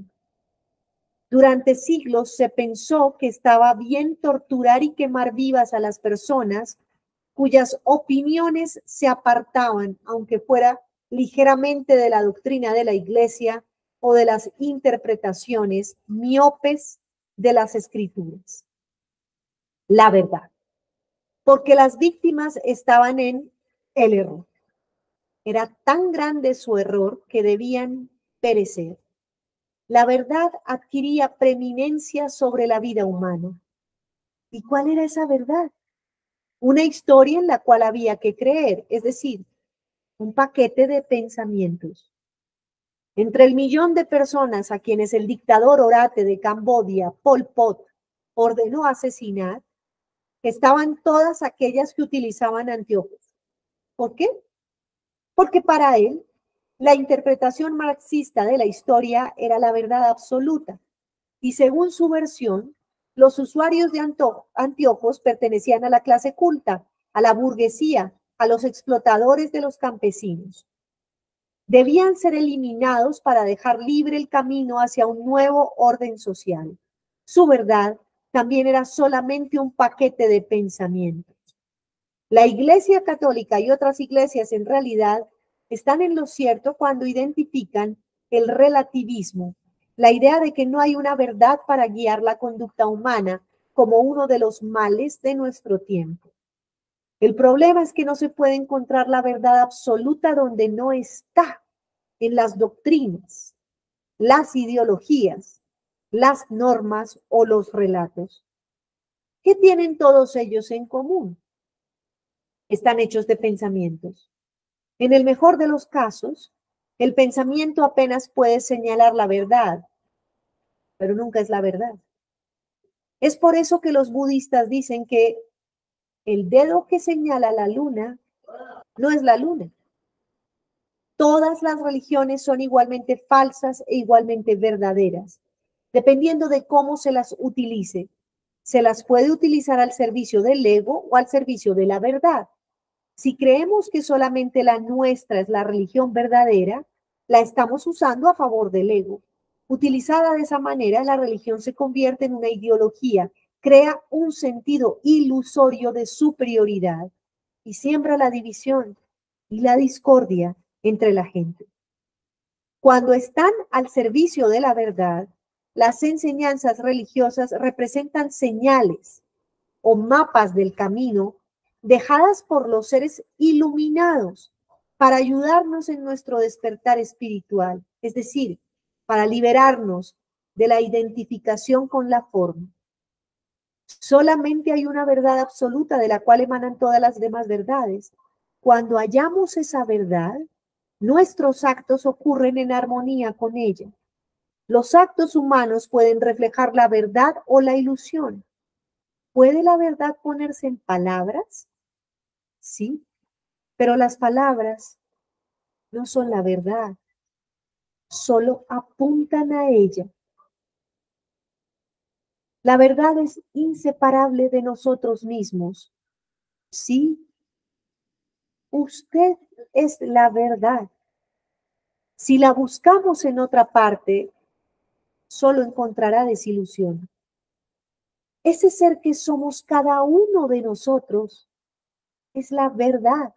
Durante siglos se pensó que estaba bien torturar y quemar vivas a las personas cuyas opiniones se apartaban, aunque fuera ligeramente de la doctrina de la iglesia o de las interpretaciones miopes de las escrituras. La verdad. Porque las víctimas estaban en el error. Era tan grande su error que debían perecer. La verdad adquiría preeminencia sobre la vida humana. ¿Y cuál era esa verdad? Una historia en la cual había que creer, es decir, un paquete de pensamientos. Entre el millón de personas a quienes el dictador orate de Cambodia, Pol Pot, ordenó asesinar, estaban todas aquellas que utilizaban anteojos. ¿Por qué? Porque para él la interpretación marxista de la historia era la verdad absoluta y según su versión, los usuarios de anteojos pertenecían a la clase culta, a la burguesía, a los explotadores de los campesinos. Debían ser eliminados para dejar libre el camino hacia un nuevo orden social. Su verdad también era solamente un paquete de pensamientos. La Iglesia Católica y otras iglesias en realidad están en lo cierto cuando identifican el relativismo la idea de que no hay una verdad para guiar la conducta humana como uno de los males de nuestro tiempo. El problema es que no se puede encontrar la verdad absoluta donde no está, en las doctrinas, las ideologías, las normas o los relatos. ¿Qué tienen todos ellos en común? Están hechos de pensamientos. En el mejor de los casos, el pensamiento apenas puede señalar la verdad, pero nunca es la verdad. Es por eso que los budistas dicen que el dedo que señala la luna no es la luna. Todas las religiones son igualmente falsas e igualmente verdaderas, dependiendo de cómo se las utilice. Se las puede utilizar al servicio del ego o al servicio de la verdad. Si creemos que solamente la nuestra es la religión verdadera, la estamos usando a favor del ego. Utilizada de esa manera, la religión se convierte en una ideología, crea un sentido ilusorio de superioridad y siembra la división y la discordia entre la gente. Cuando están al servicio de la verdad, las enseñanzas religiosas representan señales o mapas del camino dejadas por los seres iluminados para ayudarnos en nuestro despertar espiritual, es decir, para liberarnos de la identificación con la forma. Solamente hay una verdad absoluta de la cual emanan todas las demás verdades. Cuando hallamos esa verdad, nuestros actos ocurren en armonía con ella. Los actos humanos pueden reflejar la verdad o la ilusión. ¿Puede la verdad ponerse en palabras? Sí, pero las palabras no son la verdad, solo apuntan a ella. La verdad es inseparable de nosotros mismos. Sí, usted es la verdad. Si la buscamos en otra parte, solo encontrará desilusión. Ese ser que somos cada uno de nosotros es la verdad.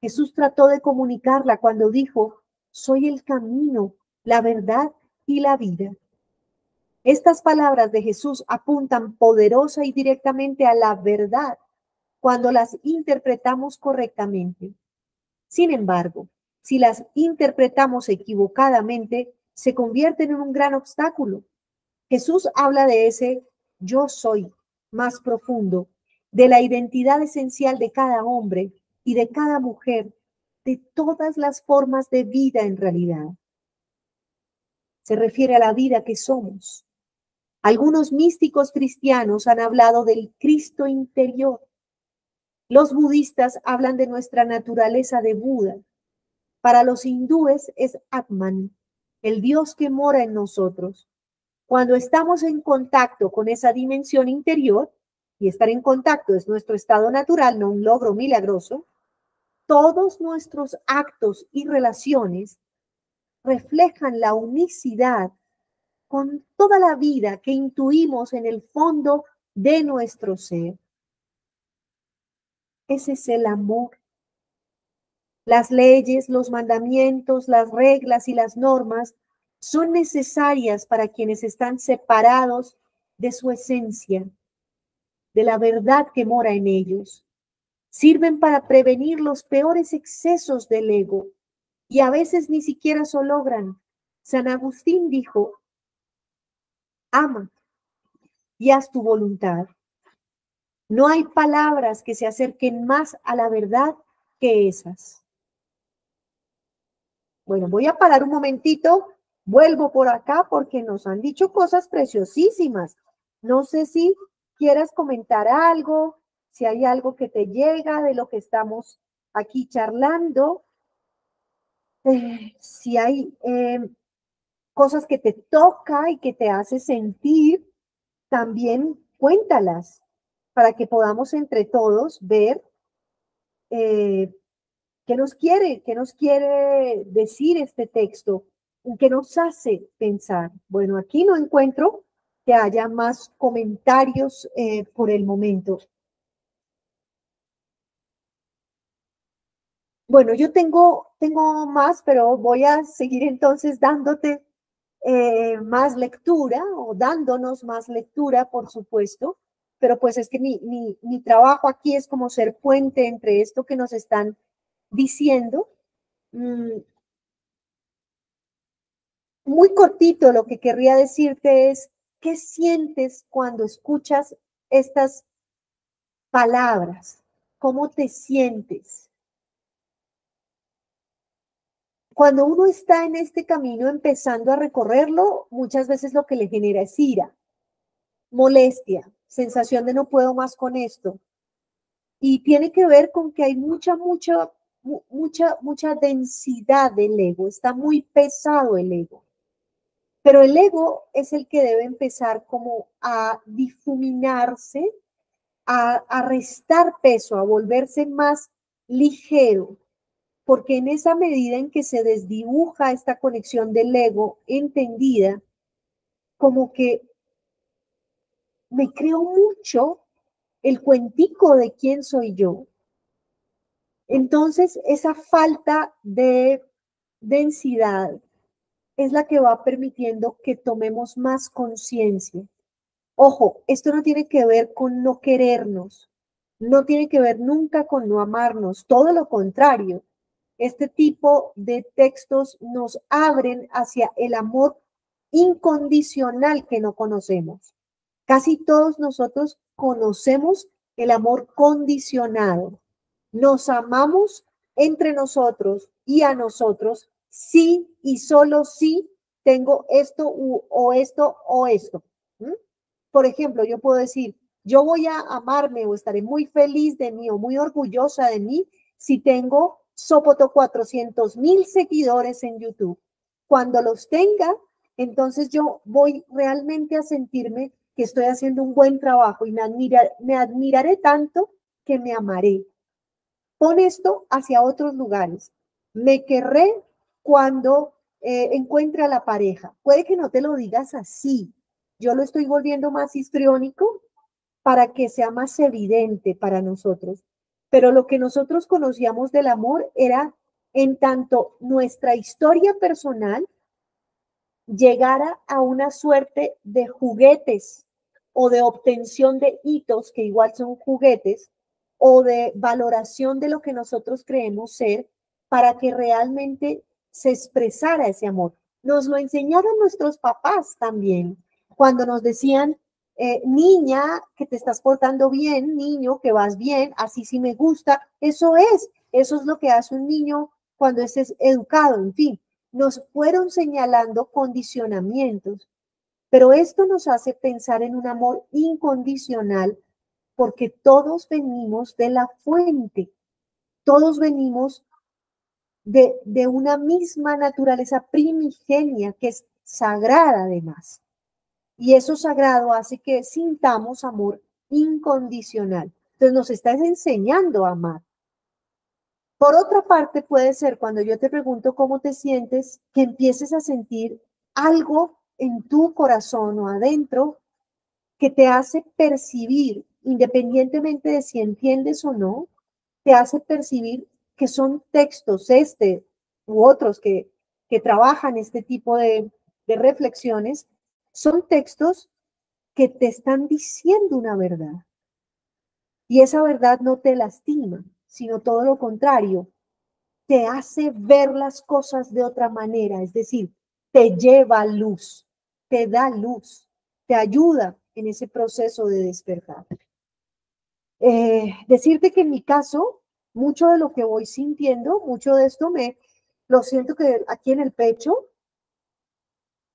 Jesús trató de comunicarla cuando dijo, soy el camino, la verdad y la vida. Estas palabras de Jesús apuntan poderosa y directamente a la verdad cuando las interpretamos correctamente. Sin embargo, si las interpretamos equivocadamente, se convierten en un gran obstáculo. Jesús habla de ese yo soy más profundo, de la identidad esencial de cada hombre y de cada mujer, de todas las formas de vida en realidad. Se refiere a la vida que somos. Algunos místicos cristianos han hablado del Cristo interior. Los budistas hablan de nuestra naturaleza de Buda. Para los hindúes es Atman, el Dios que mora en nosotros. Cuando estamos en contacto con esa dimensión interior, y estar en contacto es nuestro estado natural, no un logro milagroso, todos nuestros actos y relaciones reflejan la unicidad con toda la vida que intuimos en el fondo de nuestro ser. Ese es el amor. Las leyes, los mandamientos, las reglas y las normas son necesarias para quienes están separados de su esencia, de la verdad que mora en ellos. Sirven para prevenir los peores excesos del ego y a veces ni siquiera se logran. San Agustín dijo, ama y haz tu voluntad. No hay palabras que se acerquen más a la verdad que esas. Bueno, voy a parar un momentito, vuelvo por acá porque nos han dicho cosas preciosísimas. No sé si quieras comentar algo, si hay algo que te llega de lo que estamos aquí charlando, eh, si hay em, cosas que te toca y que te hace sentir, también cuéntalas para que podamos entre todos ver eh, ¿Qué nos quiere? ¿Qué nos quiere decir este texto? ¿Qué nos hace pensar? Bueno, aquí no encuentro que haya más comentarios eh, por el momento. Bueno, yo tengo, tengo más, pero voy a seguir entonces dándote eh, más lectura o dándonos más lectura, por supuesto, pero pues es que mi, mi, trabajo aquí es como ser puente entre esto que nos están diciendo, mm, muy cortito lo que querría decirte es, ¿qué sientes cuando escuchas estas palabras? ¿Cómo te sientes? Cuando uno está en este camino empezando a recorrerlo, muchas veces lo que le genera es ira, molestia, sensación de no puedo más con esto. Y tiene que ver con que hay mucha, mucha mucha, mucha densidad del ego, está muy pesado el ego. Pero el ego es el que debe empezar como a difuminarse, a, a restar peso, a volverse más ligero, porque en esa medida en que se desdibuja esta conexión del ego entendida, como que me creo mucho el cuentico de quién soy yo, entonces, esa falta de densidad es la que va permitiendo que tomemos más conciencia. Ojo, esto no tiene que ver con no querernos, no tiene que ver nunca con no amarnos, todo lo contrario. Este tipo de textos nos abren hacia el amor incondicional que no conocemos. Casi todos nosotros conocemos el amor condicionado, nos amamos entre nosotros y a nosotros sí y solo si tengo esto o esto o esto. Por ejemplo, yo puedo decir, yo voy a amarme o estaré muy feliz de mí o muy orgullosa de mí si tengo Sopoto 400 mil seguidores en YouTube. Cuando los tenga, entonces yo voy realmente a sentirme que estoy haciendo un buen trabajo y me admiraré tanto que me amaré. Pon esto hacia otros lugares. Me querré cuando eh, encuentre a la pareja. Puede que no te lo digas así. Yo lo estoy volviendo más histriónico para que sea más evidente para nosotros. Pero lo que nosotros conocíamos del amor era en tanto nuestra historia personal llegara a una suerte de juguetes o de obtención de hitos, que igual son juguetes, o de valoración de lo que nosotros creemos ser para que realmente se expresara ese amor. Nos lo enseñaron nuestros papás también, cuando nos decían, eh, niña, que te estás portando bien, niño, que vas bien, así sí me gusta. Eso es, eso es lo que hace un niño cuando es educado, en fin. Nos fueron señalando condicionamientos, pero esto nos hace pensar en un amor incondicional porque todos venimos de la fuente, todos venimos de, de una misma naturaleza primigenia que es sagrada además. Y eso sagrado hace que sintamos amor incondicional. Entonces nos estás enseñando a amar. Por otra parte, puede ser cuando yo te pregunto cómo te sientes, que empieces a sentir algo en tu corazón o adentro que te hace percibir independientemente de si entiendes o no, te hace percibir que son textos, este u otros que, que trabajan este tipo de, de reflexiones, son textos que te están diciendo una verdad. Y esa verdad no te lastima, sino todo lo contrario, te hace ver las cosas de otra manera, es decir, te lleva luz, te da luz, te ayuda en ese proceso de despertar. Eh, decirte que en mi caso, mucho de lo que voy sintiendo, mucho de esto me lo siento que aquí en el pecho,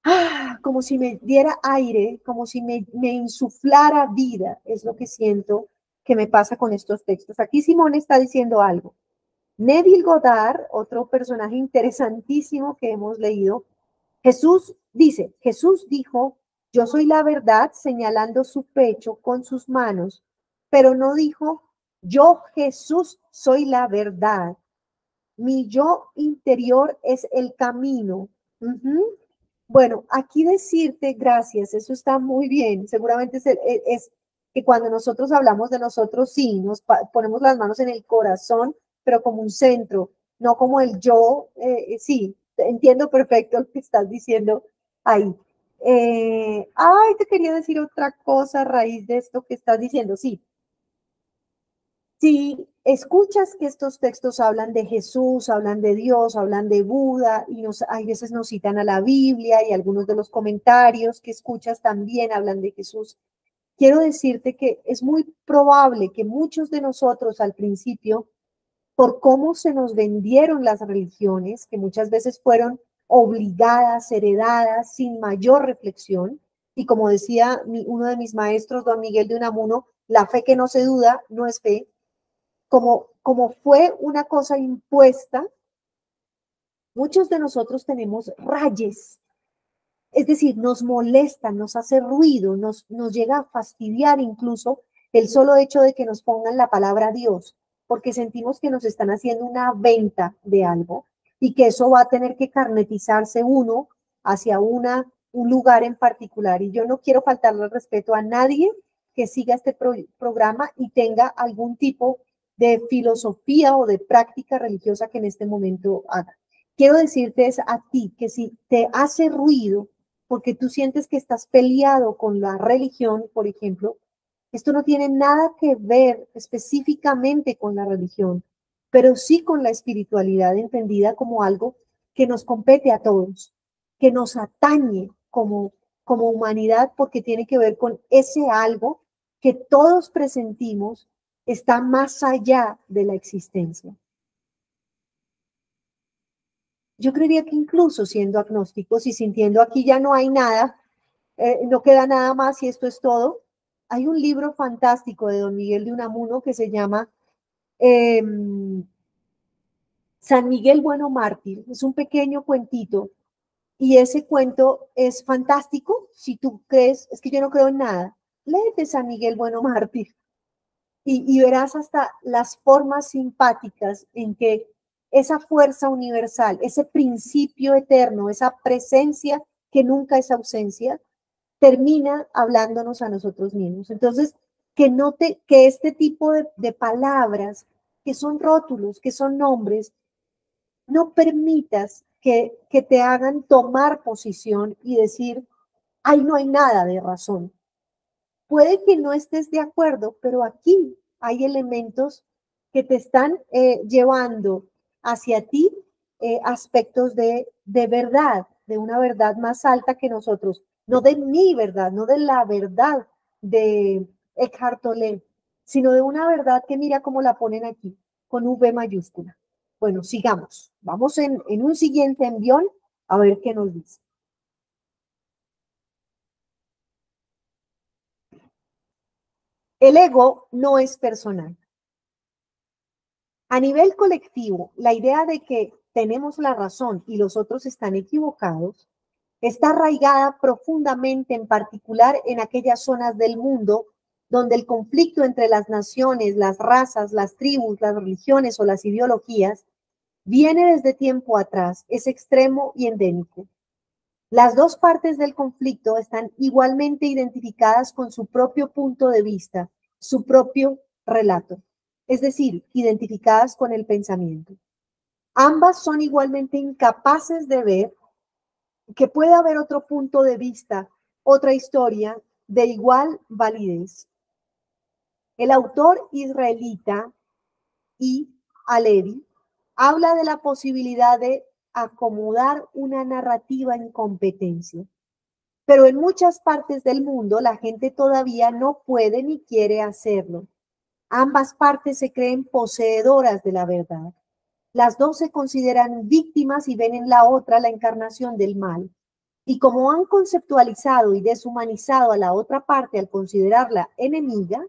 ah, como si me diera aire, como si me, insuflara vida, es lo que siento que me pasa con estos textos. Aquí Simón está diciendo algo. Neville Goddard, otro personaje interesantísimo que hemos leído, Jesús dice, Jesús dijo, yo soy la verdad, señalando su pecho con sus manos, pero no dijo, yo Jesús soy la verdad. Mi yo interior es el camino. Bueno, aquí decirte gracias, eso está muy bien. Seguramente es, es, que cuando nosotros hablamos de nosotros, sí, nos ponemos las manos en el corazón, pero como un centro, no como el yo, eh, sí, entiendo perfecto lo que estás diciendo ahí. Eh, ay, te quería decir otra cosa a raíz de esto que estás diciendo, sí. Si escuchas que estos textos hablan de Jesús, hablan de Dios, hablan de Buda, y nos, hay veces nos citan a la Biblia y algunos de los comentarios que escuchas también hablan de Jesús, quiero decirte que es muy probable que muchos de nosotros al principio por cómo se nos vendieron las religiones, que muchas veces fueron obligadas, heredadas, sin mayor reflexión. Y como decía uno de mis maestros, don Miguel de Unamuno, la fe que no se duda no es fe. Como, como fue una cosa impuesta, muchos de nosotros tenemos rayes. Es decir, nos molesta, nos hace ruido, nos, nos llega a fastidiar incluso el solo hecho de que nos pongan la palabra Dios porque sentimos que nos están haciendo una venta de algo y que eso va a tener que carnetizarse uno hacia una, un lugar en particular. Y yo no quiero faltarle respeto a nadie que siga este programa y tenga algún tipo de filosofía o de práctica religiosa que en este momento haga. Quiero decirte es a ti que si te hace ruido porque tú sientes que estás peleado con la religión, por ejemplo, esto no tiene nada que ver específicamente con la religión, pero sí con la espiritualidad entendida como algo que nos compete a todos, que nos atañe como, como humanidad porque tiene que ver con ese algo que todos presentimos está más allá de la existencia. Yo creería que incluso siendo agnósticos y sintiendo aquí ya no hay nada, eh, no queda nada más y esto es todo, hay un libro fantástico de don Miguel de Unamuno que se llama em, San Miguel Bueno Mártir. Es un pequeño cuentito y ese cuento es fantástico. Si tú crees, es que yo no creo en nada, léete San Miguel Bueno Mártir y, verás hasta las formas simpáticas en que esa fuerza universal, ese principio eterno, esa presencia que nunca es ausencia, termina hablándonos a nosotros mismos. Entonces, que note que este tipo de, palabras, que son rótulos, que son nombres, no permitas que, que te hagan tomar posición y decir, ay, no hay nada de razón. Puede que no estés de acuerdo, pero aquí hay elementos que te están eh, llevando hacia ti eh, aspectos de, de verdad, de una verdad más alta que nosotros no de mi verdad, no de la verdad de Eckhart Tolle, sino de una verdad que mira cómo la ponen aquí, con V mayúscula. Bueno, sigamos. Vamos en, en un siguiente envión a ver qué nos dice. El ego no es personal. A nivel colectivo, la idea de que tenemos la razón y los otros están equivocados está arraigada profundamente, en particular en aquellas zonas del mundo donde el conflicto entre las naciones, las razas, las tribus, las religiones o las ideologías viene desde tiempo atrás, es extremo y endémico. Las dos partes del conflicto están igualmente identificadas con su propio punto de vista, su propio relato. es decir, identificadas con el pensamiento. Ambas son igualmente incapaces de ver que puede haber otro punto de vista, otra historia de igual validez. El autor israelita y Alevi habla de la posibilidad de acomodar una narrativa en competencia. Pero en muchas partes del mundo la gente todavía no puede ni quiere hacerlo. Ambas partes se creen poseedoras de la verdad. Las dos se consideran víctimas y ven en la otra la encarnación del mal. Y como han conceptualizado y deshumanizado a la otra parte al considerarla enemiga,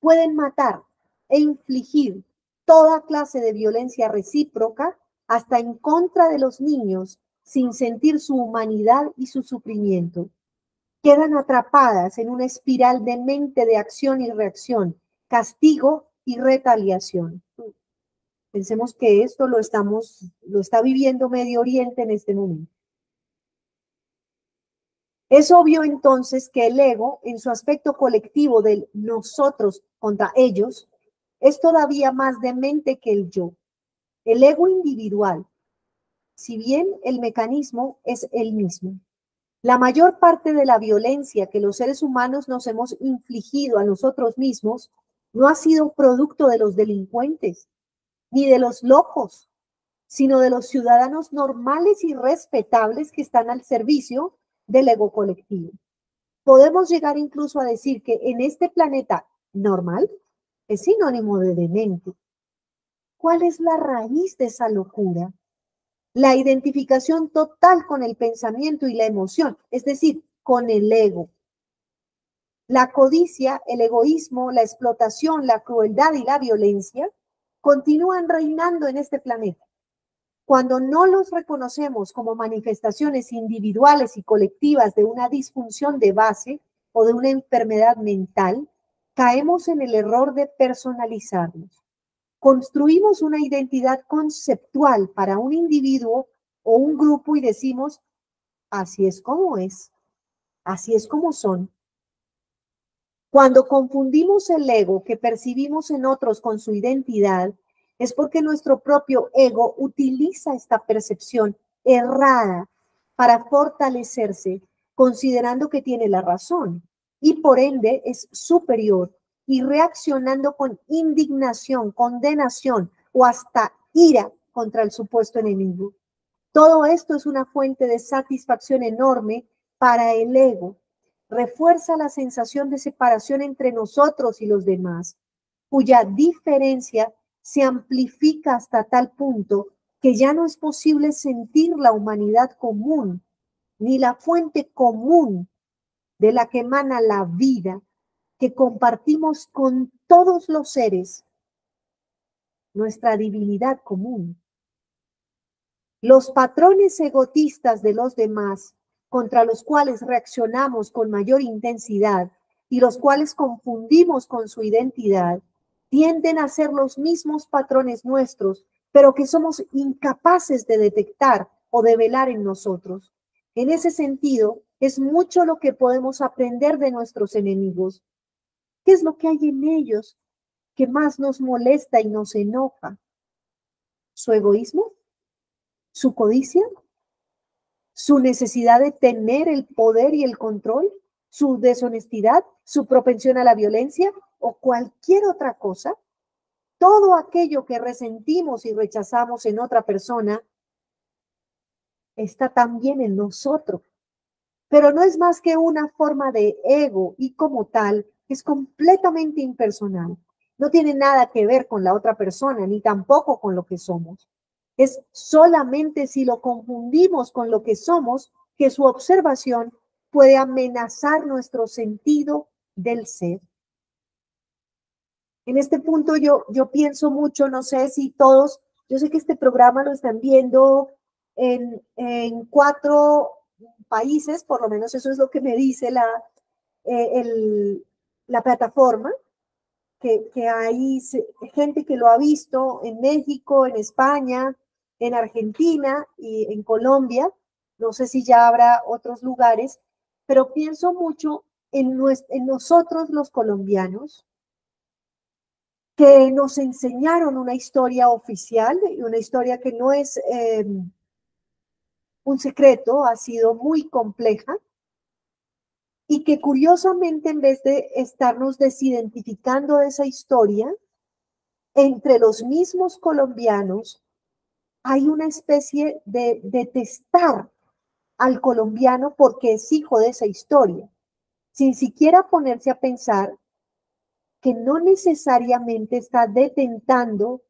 pueden matar e infligir toda clase de violencia recíproca hasta en contra de los niños sin sentir su humanidad y su sufrimiento. Quedan atrapadas en una espiral de mente de acción y reacción, castigo y retaliación. Pensemos que esto lo estamos, lo está viviendo Medio Oriente en este momento. Es obvio entonces que el ego, en su aspecto colectivo del nosotros contra ellos, es todavía más demente que el yo. El ego individual, si bien el mecanismo es el mismo. La mayor parte de la violencia que los seres humanos nos hemos infligido a nosotros mismos no ha sido producto de los delincuentes, ni de los locos, sino de los ciudadanos normales y respetables que están al servicio del ego colectivo. Podemos llegar incluso a decir que en este planeta normal es sinónimo de demente. ¿Cuál es la raíz de esa locura? La identificación total con el pensamiento y la emoción, es decir, con el ego. La codicia, el egoísmo, la explotación, la crueldad y la violencia continúan reinando en este planeta. Cuando no los reconocemos como manifestaciones individuales y colectivas de una disfunción de base o de una enfermedad mental, caemos en el error de personalizarnos construimos una identidad conceptual para un individuo o un grupo y decimos, así es como es, así es como son. Cuando confundimos el ego que percibimos en otros con su identidad, es porque nuestro propio ego utiliza esta percepción errada para fortalecerse, considerando que tiene la razón y por ende es superior y reaccionando con indignación, condenación o hasta ira contra el supuesto enemigo. Todo esto es una fuente de satisfacción enorme para el ego. Refuerza la sensación de separación entre nosotros y los demás, cuya diferencia se amplifica hasta tal punto que ya no es posible sentir la humanidad común, ni la fuente común de la que emana la vida, que compartimos con todos los seres nuestra divinidad común. Los patrones egotistas de los demás contra los cuales reaccionamos con mayor intensidad y los cuales confundimos con su identidad, tienden a ser los mismos patrones nuestros, pero que somos incapaces de detectar o de velar en nosotros. En ese sentido, es mucho lo que podemos aprender de nuestros enemigos, ¿Qué es lo que hay en ellos que más nos molesta y nos enoja? ¿Su egoísmo? ¿Su codicia? ¿Su necesidad de tener el poder y el control? ¿Su deshonestidad? ¿Su propensión a la violencia? ¿O cualquier otra cosa? Todo aquello que resentimos y rechazamos en otra persona está también en nosotros. Pero no es más que una forma de ego y como tal es completamente impersonal. No tiene nada que ver con la otra persona, ni tampoco con lo que somos. Es solamente si lo confundimos con lo que somos que su observación puede amenazar nuestro sentido del ser. En este punto yo, yo pienso mucho, no sé si todos, yo sé que este programa lo están viendo en, en cuatro países, por lo menos eso es lo que me dice la, eh, el, la plataforma, que, que, hay gente que lo ha visto en México, en España, en Argentina y en Colombia. No sé si ya habrá otros lugares, pero pienso mucho en, en nosotros los colombianos, que nos enseñaron una historia oficial y una historia que no es eh, un secreto, ha sido muy compleja y que curiosamente en vez de estarnos desidentificando de esa historia, entre los mismos colombianos hay una especie de detestar al colombiano porque es hijo de esa historia, sin siquiera ponerse a pensar que no necesariamente está detentando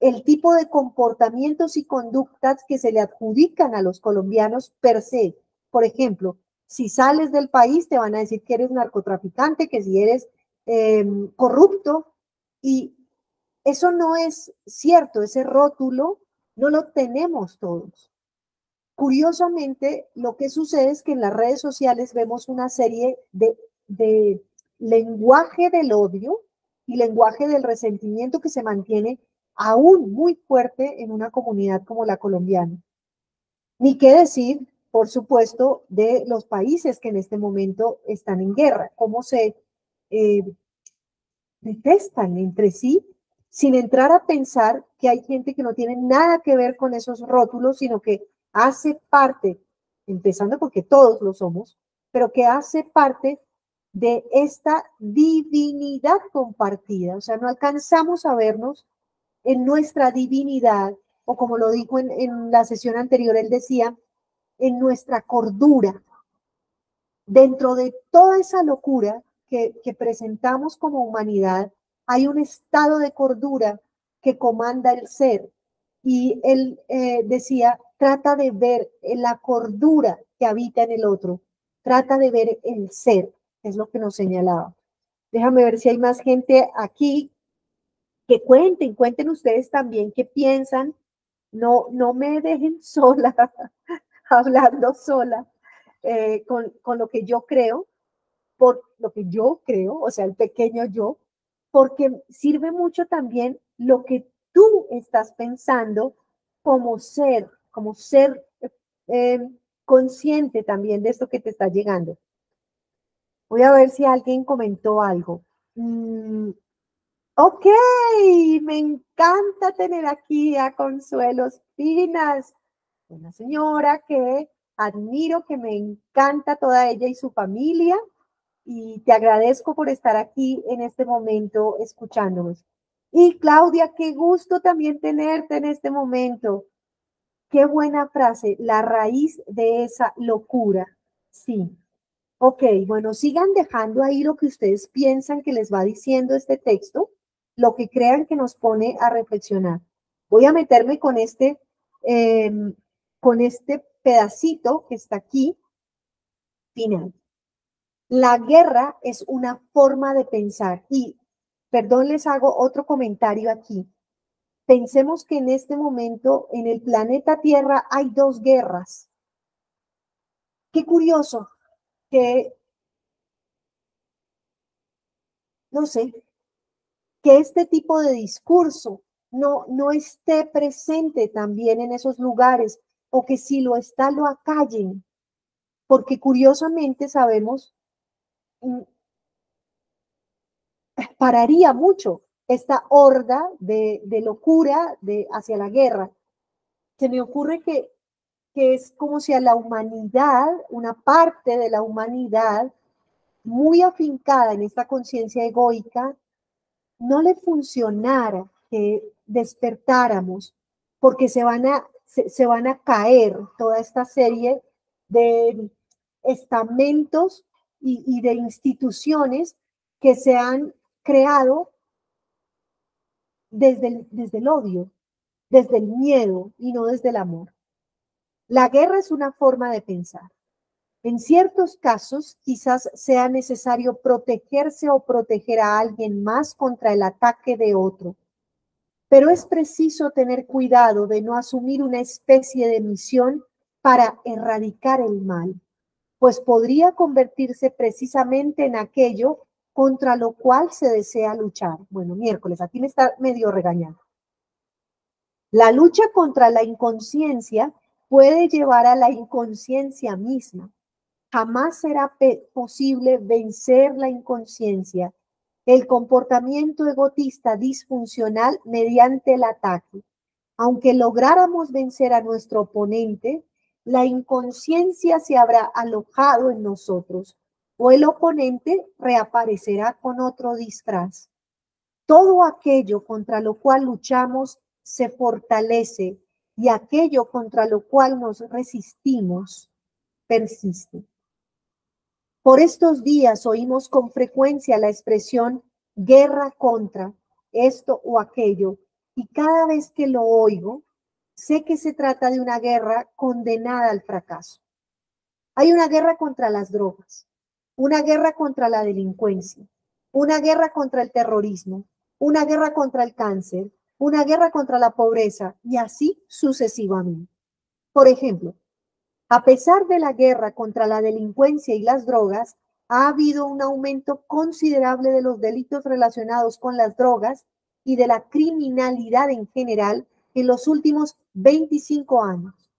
el tipo de comportamientos y conductas que se le adjudican a los colombianos per se. Por ejemplo, si sales del país te van a decir que eres narcotraficante, que si eres em, corrupto y eso no es cierto, ese rótulo no lo tenemos todos. Curiosamente, lo que sucede es que en las redes sociales vemos una serie de, de lenguaje del odio y lenguaje del resentimiento que se mantiene aún muy fuerte en una comunidad como la colombiana. Ni qué decir, por supuesto, de los países que en este momento están en guerra, cómo se eh, detestan entre sí, sin entrar a pensar que hay gente que no tiene nada que ver con esos rótulos, sino que hace parte, empezando porque todos lo somos, pero que hace parte de esta divinidad compartida. O sea, no alcanzamos a vernos en nuestra divinidad, o como lo dijo en, la sesión anterior, él decía, en nuestra cordura. Dentro de toda esa locura que, presentamos como humanidad, hay un estado de cordura que comanda el ser. Y él eh, decía, trata de ver la cordura que habita en el otro, trata de ver el ser es lo que nos señalaba. Déjame ver si hay más gente aquí que cuenten, cuenten ustedes también qué piensan. No, no me dejen sola, hablando sola eh, con, con lo que yo creo, por lo que yo creo, o sea, el pequeño yo, porque sirve mucho también lo que tú estás pensando como ser, como ser eh, consciente también de esto que te está llegando. Voy a ver si alguien comentó algo. Mm, ok, me encanta tener aquí a Consuelo Espinas, una señora que admiro, que me encanta toda ella y su familia. Y te agradezco por estar aquí en este momento escuchándonos. Y Claudia, qué gusto también tenerte en este momento. Qué buena frase, la raíz de esa locura. Sí, Ok, bueno, sigan dejando ahí lo que ustedes piensan que les va diciendo este texto, lo que crean que nos pone a reflexionar. Voy a meterme con este, em, con este pedacito que está aquí, final. La guerra es una forma de pensar y, perdón, les hago otro comentario aquí. Pensemos que en este momento en el planeta Tierra hay dos guerras. Qué curioso, que, no sé, que este tipo de discurso no, no esté presente también en esos lugares o que si lo está lo acallen, porque curiosamente sabemos, mm, pararía mucho esta horda de, locura de, hacia la guerra. Se me ocurre que que es como si a la humanidad, una parte de la humanidad muy afincada en esta conciencia egoica, no le funcionara que despertáramos, porque se van a, se, van a caer toda esta serie de estamentos y, de instituciones que se han creado desde el, desde el odio, desde el miedo y no desde el amor. La guerra es una forma de pensar. En ciertos casos, quizás sea necesario protegerse o proteger a alguien más contra el ataque de otro. Pero es preciso tener cuidado de no asumir una especie de misión para erradicar el mal, pues podría convertirse precisamente en aquello contra lo cual se desea luchar. Bueno, miércoles, aquí me está medio regañando. La lucha contra la inconsciencia puede llevar a la inconsciencia misma. Jamás será posible vencer la inconsciencia el comportamiento egotista disfuncional mediante el ataque. Aunque lográramos vencer a nuestro oponente, la inconsciencia se habrá alojado en nosotros o el oponente reaparecerá con otro disfraz. Todo aquello contra lo cual luchamos se fortalece y aquello contra lo cual nos resistimos persiste. Por estos días oímos con frecuencia la expresión guerra contra esto o aquello y cada vez que lo oigo, sé que se trata de una guerra condenada al fracaso. Hay una guerra contra las drogas, una guerra contra la delincuencia, una guerra contra el terrorismo, una guerra contra el cáncer, una guerra contra la pobreza y así sucesivamente. Por ejemplo, a pesar de la guerra contra la delincuencia y las drogas, ha habido un aumento considerable de los delitos relacionados con las drogas y de la criminalidad en general en los últimos 25 años.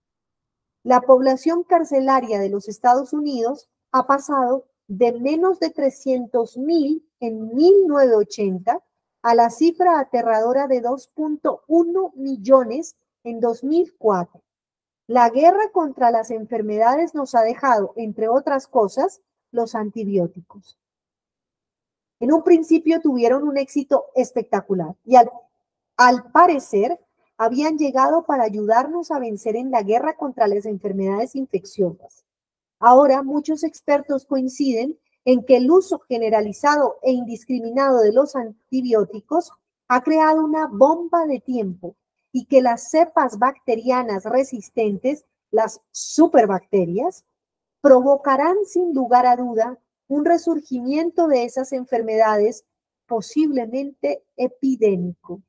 La población carcelaria de los Estados Unidos ha pasado de menos de 300 mil en 1980 a la cifra aterradora de 2.1 millones en 2004. La guerra contra las enfermedades nos ha dejado, entre otras cosas, los antibióticos. En un principio tuvieron un éxito espectacular y al, parecer habían llegado para ayudarnos a vencer en la guerra contra las enfermedades infecciosas. Ahora muchos expertos coinciden en que el uso generalizado e indiscriminado de los antibióticos ha creado una bomba de tiempo y que las cepas bacterianas resistentes, las superbacterias, provocarán sin lugar a duda un resurgimiento de esas enfermedades posiblemente epidémico.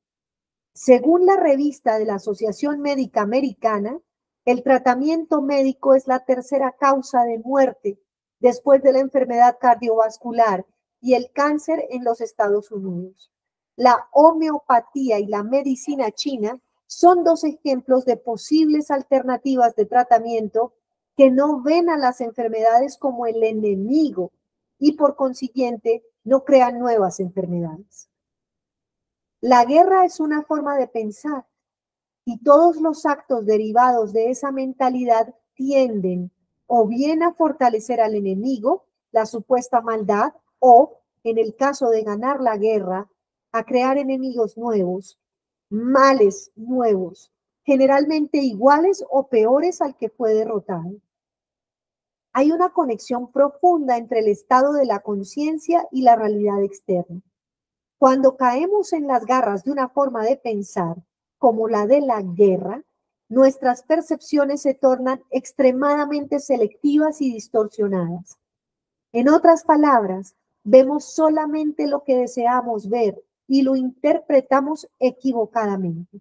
Según la revista de la Asociación Médica Americana, el tratamiento médico es la tercera causa de muerte después de la enfermedad cardiovascular y el cáncer en los Estados Unidos. La homeopatía y la medicina china son dos ejemplos de posibles alternativas de tratamiento que no ven a las enfermedades como el enemigo y por consiguiente no crean nuevas enfermedades. La guerra es una forma de pensar y todos los actos derivados de esa mentalidad tienden o bien a fortalecer al enemigo, la supuesta maldad, o, en el caso de ganar la guerra, a crear enemigos nuevos, males nuevos, generalmente iguales o peores al que fue derrotado. Hay una conexión profunda entre el estado de la conciencia y la realidad externa. Cuando caemos en las garras de una forma de pensar, como la de la guerra, nuestras percepciones se tornan extremadamente selectivas y distorsionadas. En otras palabras, vemos solamente lo que deseamos ver y lo interpretamos equivocadamente.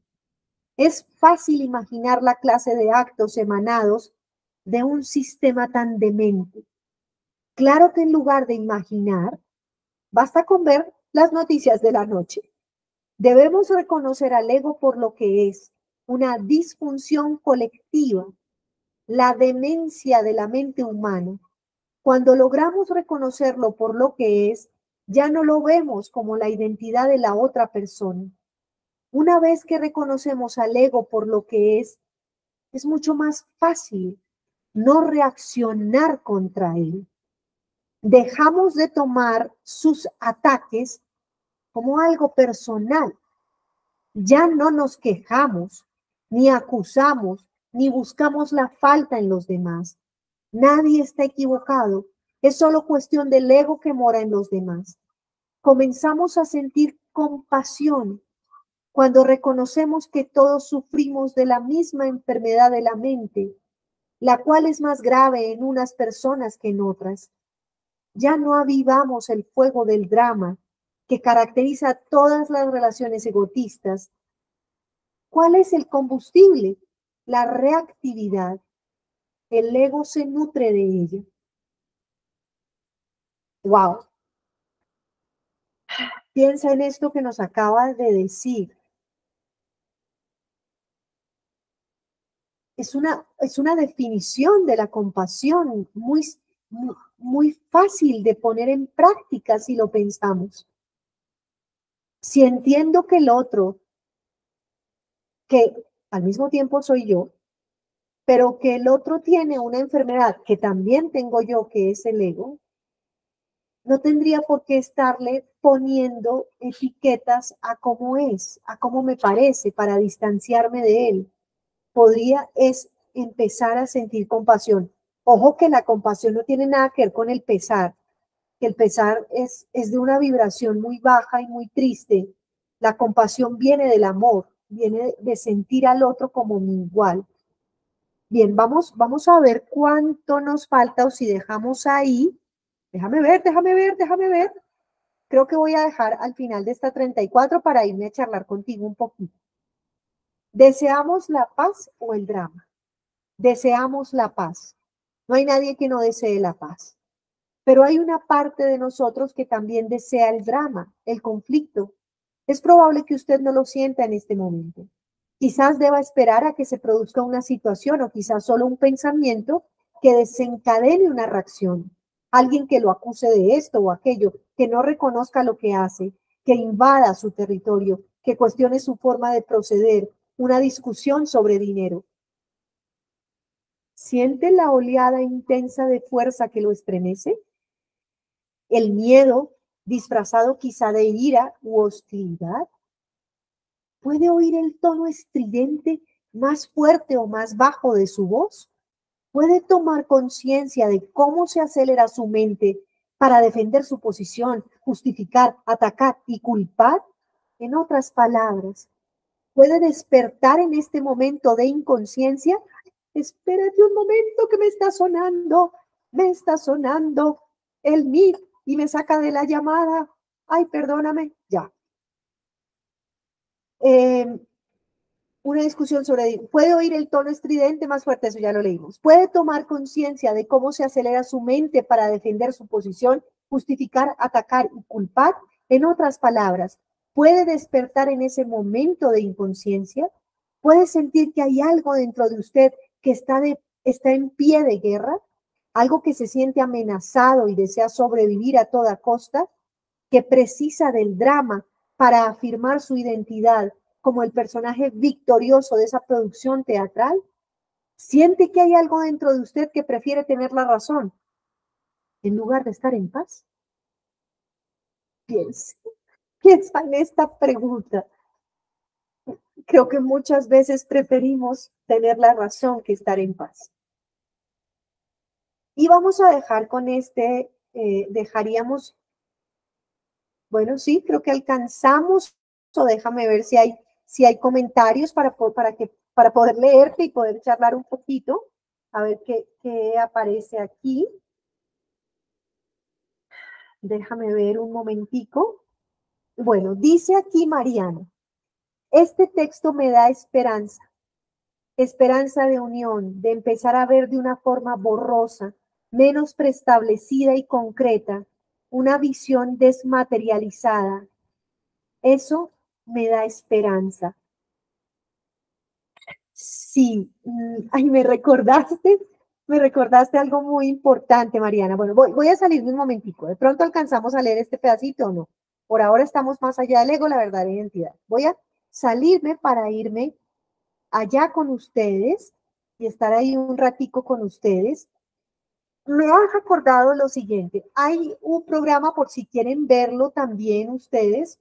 Es fácil imaginar la clase de actos emanados de un sistema tan demente. Claro que en lugar de imaginar, basta con ver las noticias de la noche. Debemos reconocer al ego por lo que es, una disfunción colectiva, la demencia de la mente humana. Cuando logramos reconocerlo por lo que es, ya no lo vemos como la identidad de la otra persona. Una vez que reconocemos al ego por lo que es, es mucho más fácil no reaccionar contra él. Dejamos de tomar sus ataques como algo personal. Ya no nos quejamos, ni acusamos, ni buscamos la falta en los demás. Nadie está equivocado. Es solo cuestión del ego que mora en los demás. Comenzamos a sentir compasión cuando reconocemos que todos sufrimos de la misma enfermedad de la mente, la cual es más grave en unas personas que en otras. Ya no avivamos el fuego del drama, que caracteriza todas las relaciones egotistas. ¿Cuál es el combustible? La reactividad. El ego se nutre de ella. Wow. Piensa en esto que nos acaba de decir. Es una, es una definición de la compasión muy, muy fácil de poner en práctica si lo pensamos. Si entiendo que el otro, que al mismo tiempo soy yo, pero que el otro tiene una enfermedad que también tengo yo, que es el ego, no tendría por qué estarle poniendo etiquetas a cómo es, a cómo me parece, para distanciarme de él. Podría es empezar a sentir compasión. Ojo que la compasión no tiene nada que ver con el pesar, que el pesar es, es de una vibración muy baja y muy triste. La compasión viene del amor, viene de sentir al otro como mi igual. Bien, vamos, vamos a ver cuánto nos falta o si dejamos ahí Déjame ver, déjame ver, déjame ver. Creo que voy a dejar al final de esta 34 para irme a charlar contigo un poquito. ¿Deseamos la paz o el drama? Deseamos la paz. No hay nadie que no desee la paz. Pero hay una parte de nosotros que también desea el drama, el conflicto. Es probable que usted no lo sienta en este momento. Quizás deba esperar a que se produzca una situación o quizás solo un pensamiento que desencadene una reacción alguien que lo acuse de esto o aquello, que no reconozca lo que hace, que invada su territorio, que cuestione su forma de proceder, una discusión sobre dinero. ¿Siente la oleada intensa de fuerza que lo estremece? ¿El miedo disfrazado quizá de ira u hostilidad? ¿Puede oír el tono estridente más fuerte o más bajo de su voz? Puede tomar conciencia de cómo se acelera su mente para defender su posición, justificar, atacar y culpar, en otras palabras, puede despertar en este momento de inconsciencia. Espérate un momento que me está sonando, me está sonando el MIR y me saca de la llamada. Ay, perdóname, ya. Eh, una discusión sobre, puede oír el tono estridente más fuerte, eso ya lo leímos, puede tomar conciencia de cómo se acelera su mente para defender su posición, justificar, atacar y culpar. En otras palabras, puede despertar en ese momento de inconsciencia, puede sentir que hay algo dentro de usted que está, de, está en pie de guerra, algo que se siente amenazado y desea sobrevivir a toda costa, que precisa del drama para afirmar su identidad como el personaje victorioso de esa producción teatral? ¿Siente que hay algo dentro de usted que prefiere tener la razón en lugar de estar en paz? Piensa, piensa en esta pregunta. Creo que muchas veces preferimos tener la razón que estar en paz. Y vamos a dejar con este, eh, dejaríamos, bueno, sí, creo que alcanzamos, o déjame ver si hay si hay comentarios para, para, que, para poder leerte y poder charlar un poquito. A ver qué, qué aparece aquí. Déjame ver un momentico. Bueno, dice aquí Mariano, este texto me da esperanza, esperanza de unión, de empezar a ver de una forma borrosa, menos preestablecida y concreta, una visión desmaterializada. Eso me da esperanza. Sí, mm, ay, me recordaste, me recordaste algo muy importante, Mariana. Bueno, voy, voy a salir un momentico. De pronto alcanzamos a leer este pedacito o no. Por ahora estamos más allá del ego, la verdadera identidad. Voy a salirme para irme allá con ustedes y estar ahí un ratico con ustedes. Me han recordado lo siguiente. Hay un programa, por si quieren verlo también ustedes,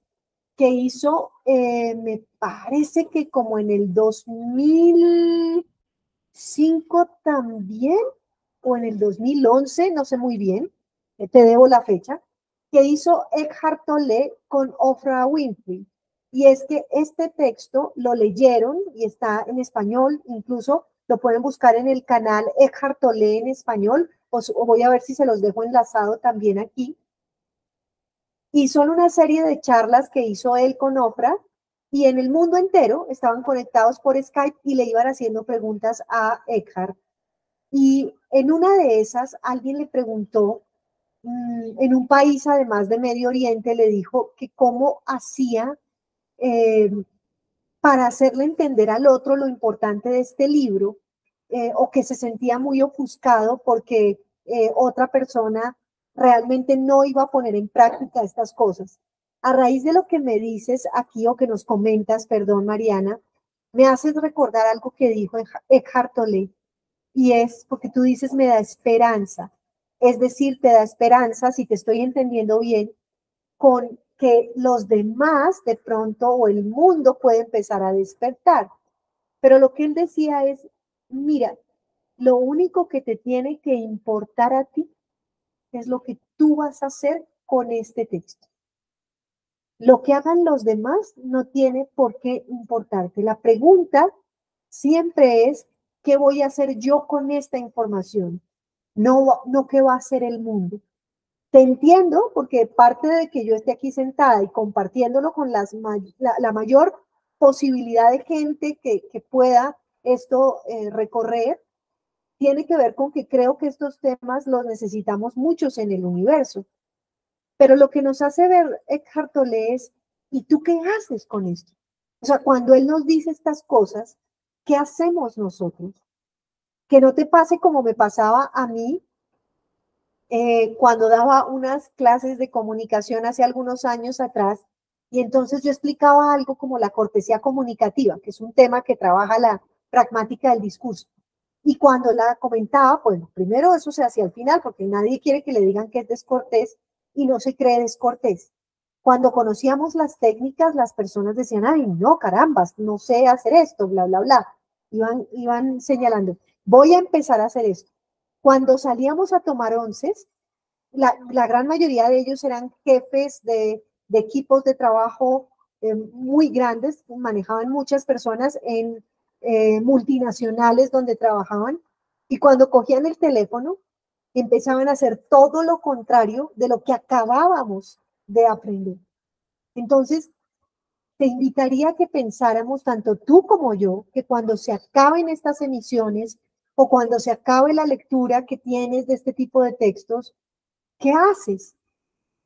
que hizo, eh, me parece que como en el 2005 también, o en el 2011, no sé muy bien, eh, te debo la fecha, que hizo Eckhart Tolle con Oprah Winfrey. Y es que este texto lo leyeron y está en español, incluso lo pueden buscar en el canal Eckhart Tolle en español, o voy a ver si se los dejo enlazado también aquí y son una serie de charlas que hizo él con Oprah y en el mundo entero estaban conectados por Skype y le iban haciendo preguntas a Eckhart. Y en una de esas alguien le preguntó, mm, en un país además de Medio Oriente, le dijo que cómo hacía eh, para hacerle entender al otro lo importante de este libro eh, o que se sentía muy ofuscado porque eh, otra persona realmente no iba a poner en práctica estas cosas. a raíz de lo que me dices aquí o que nos comentas, perdón Mariana, me haces recordar algo que dijo Eckhart Tolle y es porque tú dices me da esperanza. Es decir, te da esperanza, si te estoy entendiendo bien, con que los demás de pronto o el mundo puede empezar a despertar. Pero lo que él decía es, mira, lo único que te tiene que importar a ti es lo que tú vas a hacer con este texto. Lo que hagan los demás no tiene por qué importarte. La pregunta siempre es, ¿qué voy a hacer yo con esta información? No, no qué va a hacer el mundo. Te entiendo porque parte de que yo esté aquí sentada y compartiéndolo con las, la, mayor posibilidad de gente que, pueda esto eh, recorrer, tiene que ver con que creo que estos temas los necesitamos muchos en el universo. Pero lo que nos hace ver Eckhart Tolle es, ¿y tú qué haces con esto? O sea, cuando él nos dice estas cosas, ¿qué hacemos nosotros? Que no te pase como me pasaba a mí eh, cuando daba unas clases de comunicación hace algunos años atrás, y entonces yo explicaba algo como la cortesía comunicativa, que es un tema que trabaja la pragmática del discurso. Y cuando la comentaba, pues primero eso se hacía al final, porque nadie quiere que le digan que es descortés y no se cree descortés. Cuando conocíamos las técnicas, las personas decían, ay, no, carambas, no sé hacer esto, bla, bla, bla. Iban, iban señalando, voy a empezar a hacer esto. Cuando salíamos a tomar onces, la, gran mayoría de ellos eran jefes de, de equipos de trabajo eh, muy grandes, manejaban muchas personas en eh, multinacionales donde trabajaban y cuando cogían el teléfono empezaban a hacer todo lo contrario de lo que acabábamos de aprender. Entonces, te invitaría a que pensáramos, tanto tú como yo, que cuando se acaben estas emisiones o cuando se acabe la lectura que tienes de este tipo de textos, ¿qué haces?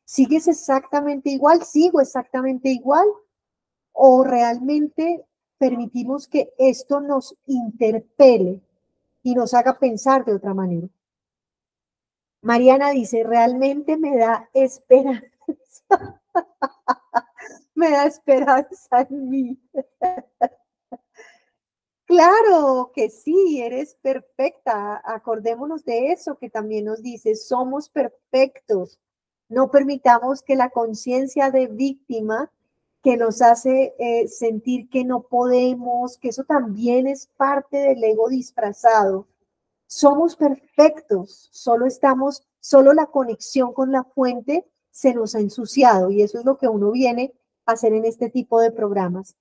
¿Sigues exactamente igual? ¿Sigo exactamente igual? ¿O realmente permitimos que esto nos interpele y nos haga pensar de otra manera. Mariana dice, realmente me da esperanza. me da esperanza en mí. claro que sí, eres perfecta. Acordémonos de eso que también nos dice, somos perfectos. No permitamos que la conciencia de víctima que nos hace eh, sentir que no podemos, que eso también es parte del ego disfrazado. Somos perfectos, solo estamos, solo la conexión con la fuente se nos ha ensuciado y eso es lo que uno viene a hacer en este tipo de programas.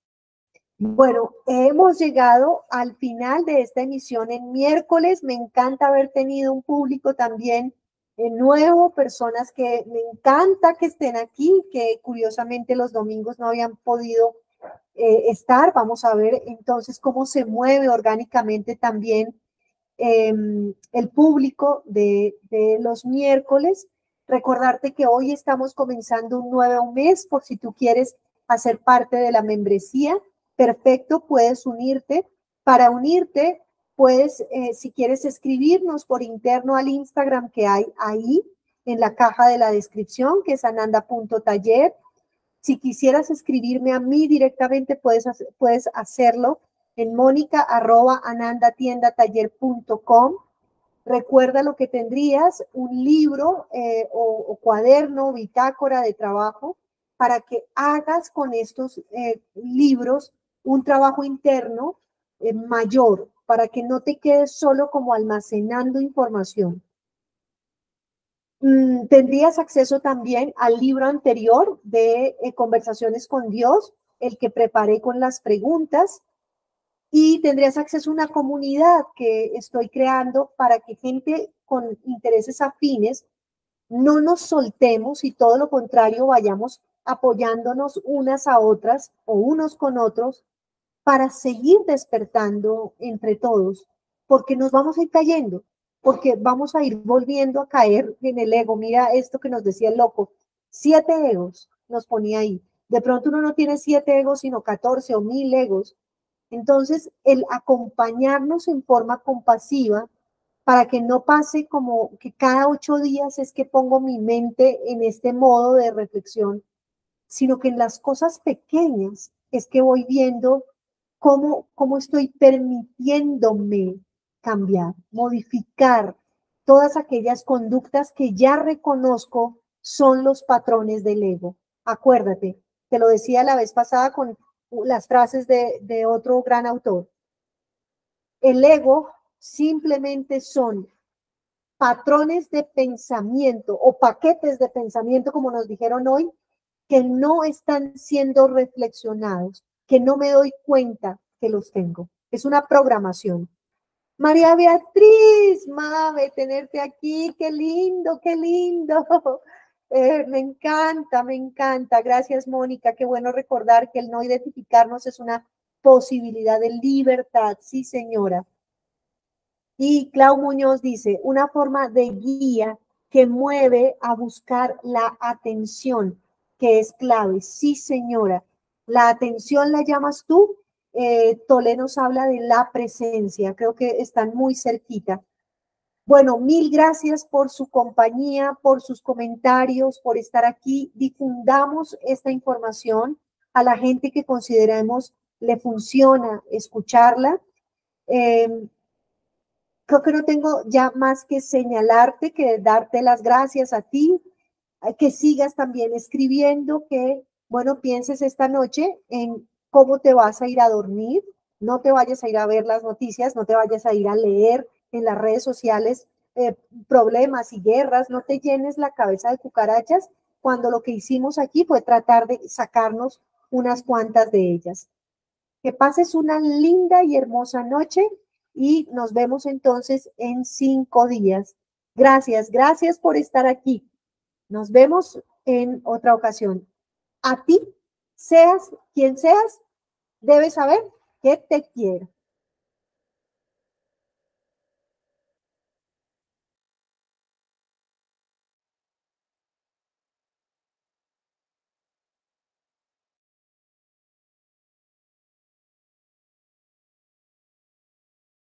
Bueno, hemos llegado al final de esta emisión en miércoles. Me encanta haber tenido un público también nuevo, personas que me encanta que estén aquí, que curiosamente los domingos no habían podido eh, estar. Vamos a ver entonces cómo se mueve orgánicamente también em, el público de, de, los miércoles. Recordarte que hoy estamos comenzando un nuevo mes por si tú quieres hacer parte de la membresía. Perfecto, puedes unirte. Para unirte, puedes, eh, si quieres escribirnos por interno al Instagram que hay ahí en la caja de la descripción, que es ananda.taller. Si quisieras escribirme a mí directamente, puedes, puedes hacerlo en mónica.anandatiendataller.com. Recuerda lo que tendrías, un libro eh, o, cuaderno, bitácora de trabajo, para que hagas con estos eh, libros un trabajo interno mayor, para que no te quedes solo como almacenando información. Mm, tendrías acceso también al libro anterior de eh, Conversaciones con Dios, el que preparé con las preguntas, y tendrías acceso a una comunidad que estoy creando para que gente con intereses afines no nos soltemos y todo lo contrario vayamos apoyándonos unas a otras o unos con otros para seguir despertando entre todos, porque nos vamos a ir cayendo, porque vamos a ir volviendo a caer en el ego. Mira esto que nos decía el loco, siete egos nos ponía ahí. De pronto uno no tiene siete egos, sino catorce o mil egos. Entonces, el acompañarnos en forma compasiva para que no pase como que cada ocho días es que pongo mi mente en este modo de reflexión, sino que en las cosas pequeñas es que voy viendo cómo, cómo estoy permitiéndome cambiar, modificar todas aquellas conductas que ya reconozco son los patrones del ego. Acuérdate, te lo decía la vez pasada con las frases de, de otro gran autor. El ego simplemente son patrones de pensamiento o paquetes de pensamiento, como nos dijeron hoy, que no están siendo reflexionados, que no me doy cuenta que los tengo. Es una programación. María Beatriz, mame, tenerte aquí, qué lindo, qué lindo. Eh, me encanta, me encanta. Gracias, Mónica. Qué bueno recordar que el no identificarnos es una posibilidad de libertad. Sí, señora. Y Clau Muñoz dice, una forma de guía que mueve a buscar la atención, que es clave. Sí, señora. La atención la llamas tú. Eh, nos habla de la presencia. Creo que están muy cerquita. Bueno, mil gracias por su compañía, por sus comentarios, por estar aquí. Difundamos esta información a la gente que consideremos le funciona escucharla. Eh, Creo que no tengo ya más que señalarte, que darte las gracias a ti, que sigas también escribiendo, que, bueno, pienses esta noche en cómo te vas a ir a dormir, no te vayas a ir a ver las noticias, no te vayas a ir a leer en las redes sociales eh, problemas y guerras, no te llenes la cabeza de cucarachas cuando lo que hicimos aquí fue tratar de sacarnos unas cuantas de ellas. Que pases una linda y hermosa noche y nos vemos entonces en cinco días. Gracias, gracias por estar aquí. Nos vemos en otra ocasión. A ti, seas quien seas, debes saber que te quiero.